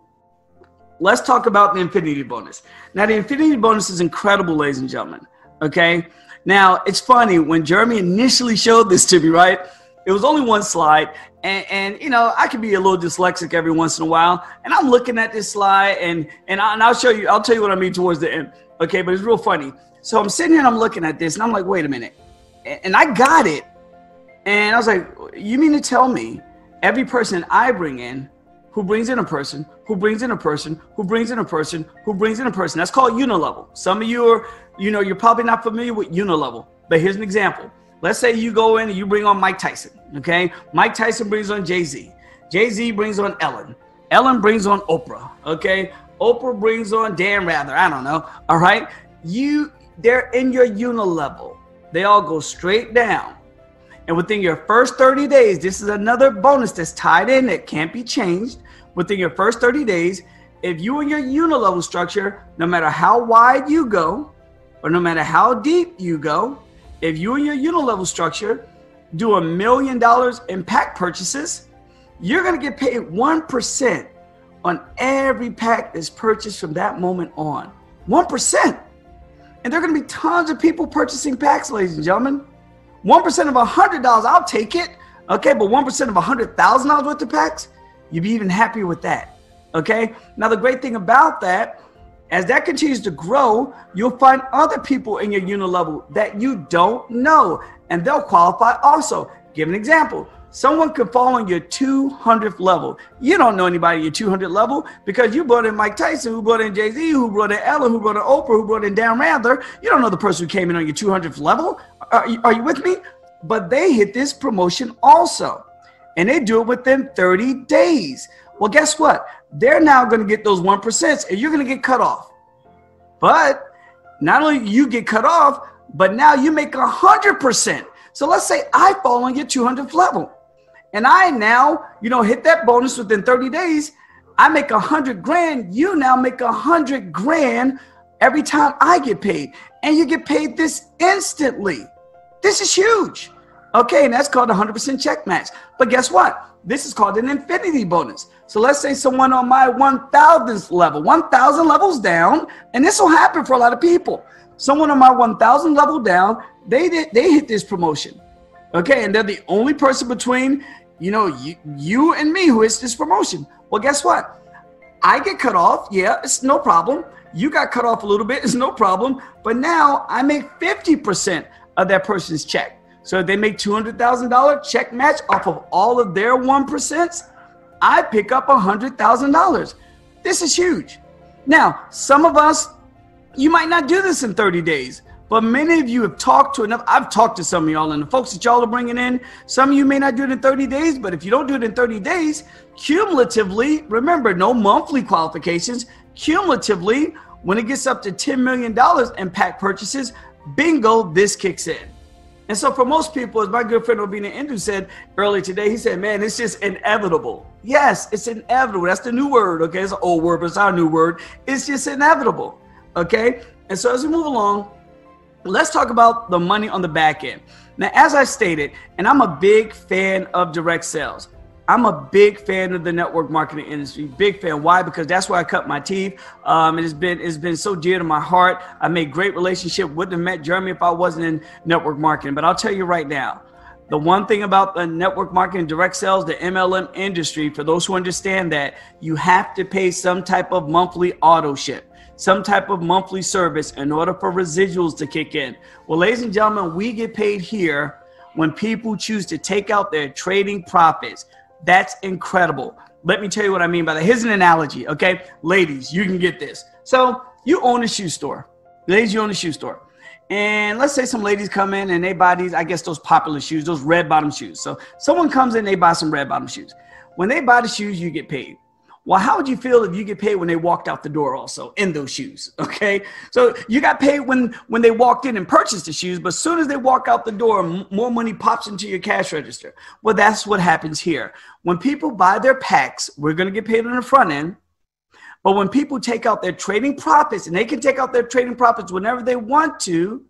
let's talk about the infinity bonus. Now, the infinity bonus is incredible, ladies and gentlemen. Okay. Now, it's funny when Jeremy initially showed this to me, right? It was only one slide. And, and, you know, I can be a little dyslexic every once in a while. And I'm looking at this slide and, and, I, and I'll show you, I'll tell you what I mean towards the end. Okay. But it's real funny. So I'm sitting here and I'm looking at this and I'm like, wait a minute. And I got it. And I was like, you mean to tell me every person I bring in who brings in a person, who brings in a person, who brings in a person, who brings in a person. That's called unilevel. Some of you are, you know, you're probably not familiar with unilevel, but here's an example. Let's say you go in and you bring on Mike Tyson, okay? Mike Tyson brings on Jay Z. Jay Z brings on Ellen. Ellen brings on Oprah, okay? Oprah brings on Dan Rather. I don't know. All right. You, they're in your unilevel. They all go straight down. And within your first 30 days, this is another bonus that's tied in that can't be changed. Within your first 30 days, if you and your unilevel structure, no matter how wide you go, or no matter how deep you go, if you and your unilevel structure do a million dollars in pack purchases, you're going to get paid 1% on every pack that's purchased from that moment on. 1%. And there are going to be tons of people purchasing packs, ladies and gentlemen. 1% of $100, I'll take it. Okay, but 1% of $100,000 worth of packs, you'd be even happier with that. Okay, now the great thing about that, as that continues to grow, you'll find other people in your unilevel that you don't know, and they'll qualify also. Give an example. Someone could fall on your 200th level. You don't know anybody at your 200th level because you brought in Mike Tyson, who brought in Jay Z, who brought in Ellen, who brought in Oprah, who brought in Dan Rather. You don't know the person who came in on your 200th level. Are you, are you with me? But they hit this promotion also, and they do it within 30 days. Well, guess what? They're now going to get those 1%, and you're going to get cut off. But not only you get cut off, but now you make 100%. So let's say I fall on your 200th level and I now, you know, hit that bonus within 30 days, I make a hundred grand. You now make a hundred grand every time I get paid. And you get paid this instantly. This is huge. Okay, and that's called a 100% check match. But guess what? This is called an infinity bonus. So let's say someone on my 1000th level, 1000 levels down, and this will happen for a lot of people. Someone on my 1000 level down, they they hit this promotion. Okay, and they're the only person between you know, you, you and me who is this promotion. Well, guess what? I get cut off. Yeah, it's no problem. You got cut off a little bit. It's no problem. But now I make 50% of that person's check. So they make $200,000 check match off of all of their 1%, I pick up $100,000. This is huge. Now, some of us, you might not do this in 30 days. But many of you have talked to enough. I've talked to some of y'all, and the folks that y'all are bringing in, some of you may not do it in 30 days, but if you don't do it in 30 days, cumulatively, remember, no monthly qualifications, cumulatively, when it gets up to $10 million in pack purchases, bingo, this kicks in. And so for most people, as my good friend Obina Indu said earlier today, he said, man, it's just inevitable. Yes, it's inevitable. That's the new word, okay? It's an old word, but it's our new word. It's just inevitable, okay? And so as we move along, let's talk about the money on the back end. Now, as I stated, and I'm a big fan of direct sales. I'm a big fan of the network marketing industry. Big fan. Why? Because that's where I cut my teeth. Um, it has been it's been so dear to my heart. I made great relationship. Wouldn't have met Jeremy if I wasn't in network marketing. But I'll tell you right now, the one thing about the network marketing, direct sales, the MLM industry, for those who understand that, you have to pay some type of monthly auto ship some type of monthly service in order for residuals to kick in. Well, ladies and gentlemen, we get paid here when people choose to take out their trading profits. That's incredible. Let me tell you what I mean by that. Here's an analogy, okay? Ladies, you can get this. So, you own a shoe store. Ladies, you own a shoe store. And let's say some ladies come in and they buy these, I guess, those popular shoes, those red bottom shoes. So, someone comes in, they buy some red bottom shoes. When they buy the shoes, you get paid. Well, how would you feel if you get paid when they walked out the door also in those shoes? Okay. So you got paid when when they walked in and purchased the shoes, but as soon as they walk out the door, m- more money pops into your cash register. Well, that's what happens here. When people buy their packs, we're going to get paid on the front end. But when people take out their trading profits, and they can take out their trading profits whenever they want to,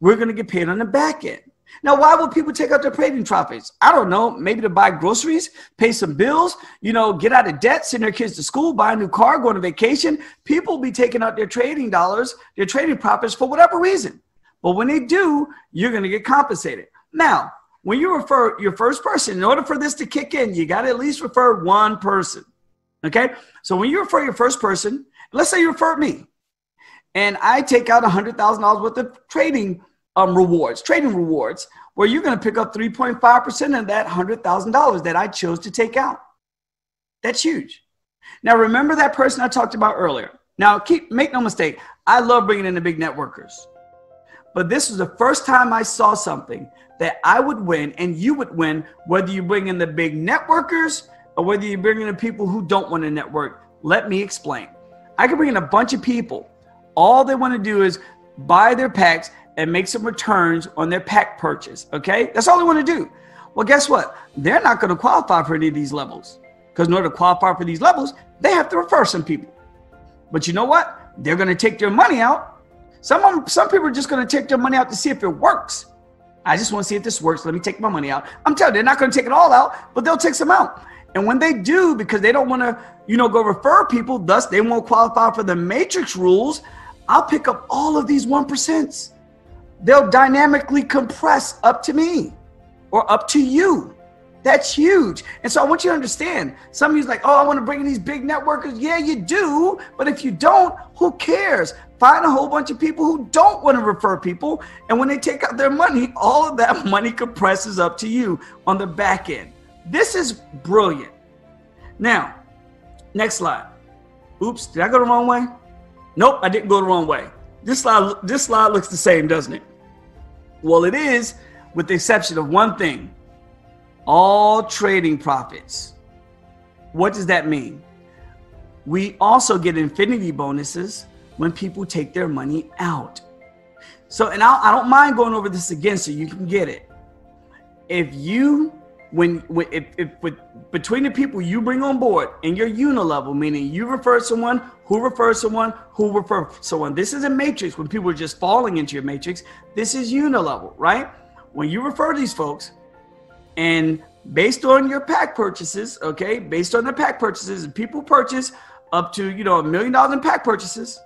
we're going to get paid on the back end. Now, why would people take out their trading profits? I don't know. Maybe to buy groceries, pay some bills, you know, get out of debt, send their kids to school, buy a new car, go on a vacation. People be taking out their trading dollars, their trading profits for whatever reason. But when they do, you're going to get compensated. Now, when you refer your first person, in order for this to kick in, you got to at least refer one person. Okay. So when you refer your first person, let's say you refer me, and I take out $100,000 worth of trading um, rewards, trading rewards, where you're going to pick up 3.5% of that $100,000 that I chose to take out. That's huge. Now, remember that person I talked about earlier. Now, keep make no mistake, I love bringing in the big networkers. But this was the first time I saw something that I would win and you would win, whether you bring in the big networkers or whether you bring in the people who don't want to network. Let me explain. I can bring in a bunch of people. All they want to do is buy their packs and make some returns on their pack purchase. Okay, that's all they want to do. Well, guess what? They're not going to qualify for any of these levels because in order to qualify for these levels, they have to refer some people. But you know what? They're going to take their money out. Some them, some people are just going to take their money out to see if it works. I just want to see if this works. Let me take my money out. I'm telling you, they're not going to take it all out, but they'll take some out. And when they do, because they don't want to, you know, go refer people, thus they won't qualify for the matrix rules, I'll pick up all of these 1% they'll dynamically compress up to me or up to you. That's huge. And so I want you to understand. Some of you's like, oh, I want to bring in these big networkers. Yeah, you do. But if you don't, who cares? Find a whole bunch of people who don't want to refer people. And when they take out their money, all of that money compresses up to you on the back end. This is brilliant. Now, next slide. Oops, did I go the wrong way? Nope, I didn't go the wrong way. This slide, this slide looks the same, doesn't it? Well, it is, with the exception of one thing all trading profits. What does that mean? We also get infinity bonuses when people take their money out. So, and I'll, I do not mind going over this again so you can get it. If you when, when if, if with, between the people you bring on board and your unilevel, meaning you refer someone, who refers someone, who refer someone. This is a matrix when people are just falling into your matrix. This is unilevel, right? When you refer these folks, and based on your pack purchases, okay, based on the pack purchases, people purchase up to you know a million dollars in pack purchases.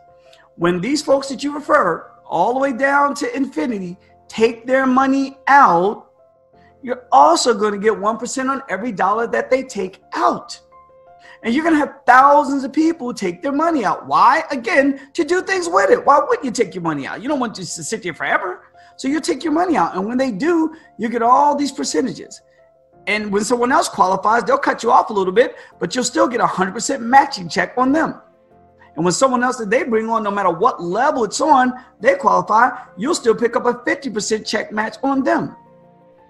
When these folks that you refer all the way down to infinity take their money out you're also going to get 1% on every dollar that they take out. And you're going to have thousands of people take their money out. Why? Again, to do things with it. Why wouldn't you take your money out? You don't want to sit there forever. So you take your money out. And when they do, you get all these percentages. And when someone else qualifies, they'll cut you off a little bit, but you'll still get a 100% matching check on them. And when someone else that they bring on, no matter what level it's on, they qualify, you'll still pick up a 50% check match on them.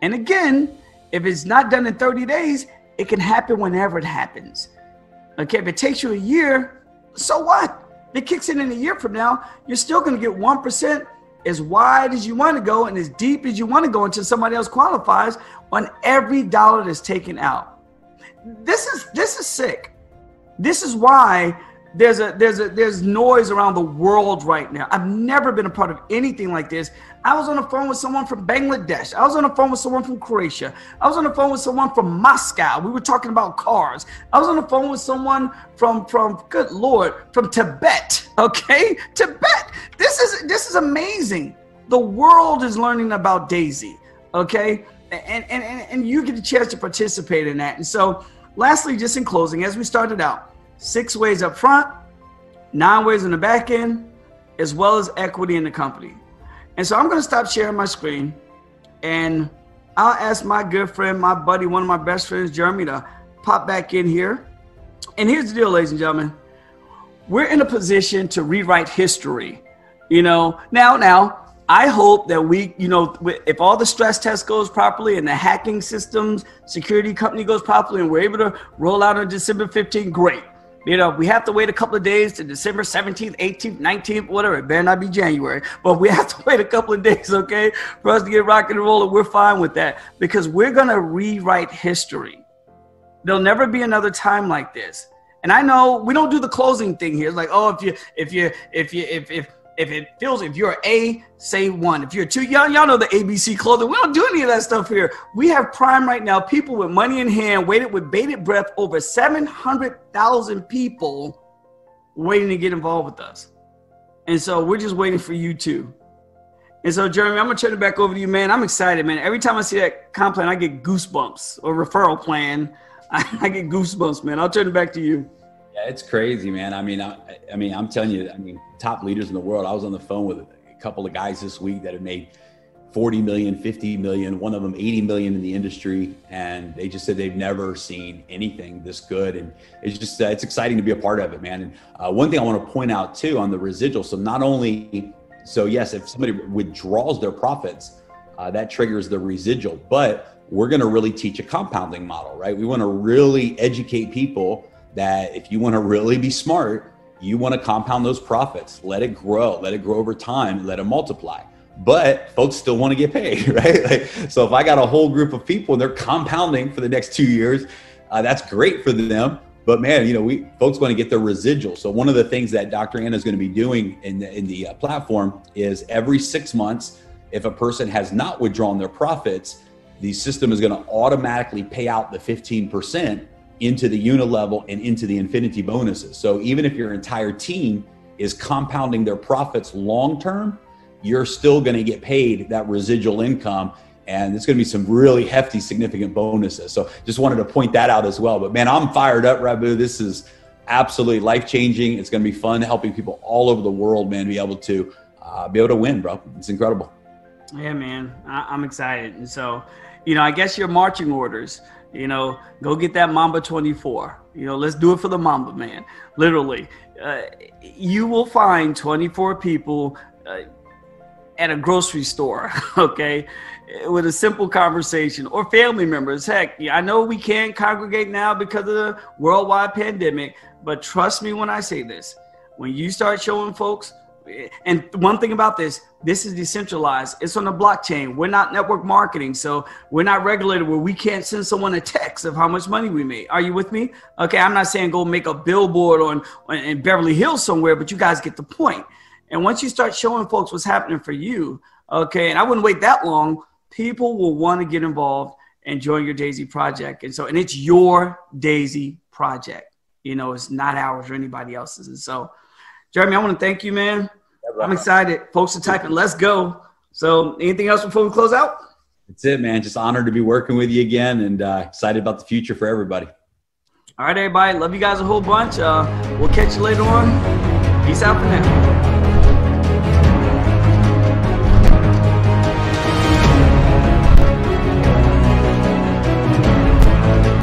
And again, if it's not done in 30 days, it can happen whenever it happens. Okay, if it takes you a year, so what? If it kicks in in a year from now, you're still going to get 1% as wide as you want to go and as deep as you want to go until somebody else qualifies on every dollar that's taken out. This is this is sick. This is why there's a there's a there's noise around the world right now. I've never been a part of anything like this. I was on the phone with someone from Bangladesh. I was on the phone with someone from Croatia. I was on the phone with someone from Moscow. We were talking about cars. I was on the phone with someone from from good lord from Tibet. Okay, Tibet. This is this is amazing. The world is learning about Daisy. Okay, and and and, and you get a chance to participate in that. And so, lastly, just in closing, as we started out six ways up front, nine ways in the back end, as well as equity in the company. And so I'm going to stop sharing my screen and I'll ask my good friend, my buddy, one of my best friends, Jeremy, to pop back in here. And here's the deal, ladies and gentlemen. We're in a position to rewrite history. You know, now, now, I hope that we, you know, if all the stress test goes properly and the hacking systems security company goes properly and we're able to roll out on December 15, great. You know, we have to wait a couple of days to December 17th, 18th, 19th, whatever. It better not be January, but we have to wait a couple of days, okay, for us to get rocking and rolling. We're fine with that because we're going to rewrite history. There'll never be another time like this. And I know we don't do the closing thing here. It's like, oh, if you, if you, if you, if, if, if it feels if you're A, say one. If you're two, y'all, y'all know the ABC closing. We don't do any of that stuff here. We have Prime right now. People with money in hand, waited with bated breath. Over seven hundred thousand people waiting to get involved with us, and so we're just waiting for you too. And so, Jeremy, I'm gonna turn it back over to you, man. I'm excited, man. Every time I see that comp plan, I get goosebumps or referral plan. I, I get goosebumps, man. I'll turn it back to you. Yeah, it's crazy, man. I mean, I, I, mean, I'm telling you, I mean, top leaders in the world. I was on the phone with a couple of guys this week that have made 40 million, 50 million, one of them 80 million in the industry. And they just said they've never seen anything this good. And it's just, uh, it's exciting to be a part of it, man. And uh, one thing I want to point out too on the residual. So not only, so yes, if somebody withdraws their profits, uh, that triggers the residual, but we're going to really teach a compounding model, right? We want to really educate people that if you want to really be smart, you want to compound those profits, let it grow, let it grow over time, let it multiply but folks still want to get paid, right? Like, so if I got a whole group of people and they're compounding for the next two years, uh, that's great for them. But man, you know, we folks want to get their residual. So one of the things that Dr. Anna is going to be doing in the, in the uh, platform is every six months, if a person has not withdrawn their profits, the system is going to automatically pay out the 15% into the Unilevel and into the infinity bonuses. So even if your entire team is compounding their profits long term, you're still going to get paid that residual income and it's going to be some really hefty significant bonuses. So just wanted to point that out as well. But man i'm fired up rabu this is absolutely life changing it's going to be fun helping people all over the world man be able to uh, be able to win bro. It's incredible. Yeah man. I- i'm excited. And so you know i guess your marching orders you know go get that mamba 24 you know let's do it for the mamba man. Literally. Uh, you will find 24 people uh, at a grocery store, okay, with a simple conversation or family members. Heck, I know we can't congregate now because of the worldwide pandemic, but trust me when I say this. When you start showing folks, and one thing about this, this is decentralized. It's on the blockchain. We're not network marketing, so we're not regulated where we can't send someone a text of how much money we made. Are you with me? Okay, I'm not saying go make a billboard on, on in Beverly Hills somewhere, but you guys get the point. And once you start showing folks what's happening for you, okay, and I wouldn't wait that long, people will want to get involved and join your Daisy project. And so, and it's your Daisy project. You know, it's not ours or anybody else's. And so, Jeremy, I want to thank you, man. I'm excited. Folks are typing, let's go. So, anything else before we close out? That's it, man. Just honored to be working with you again and uh, excited about the future for everybody. All right, everybody. Love you guys a whole bunch. Uh, we'll catch you later on. Peace out for now.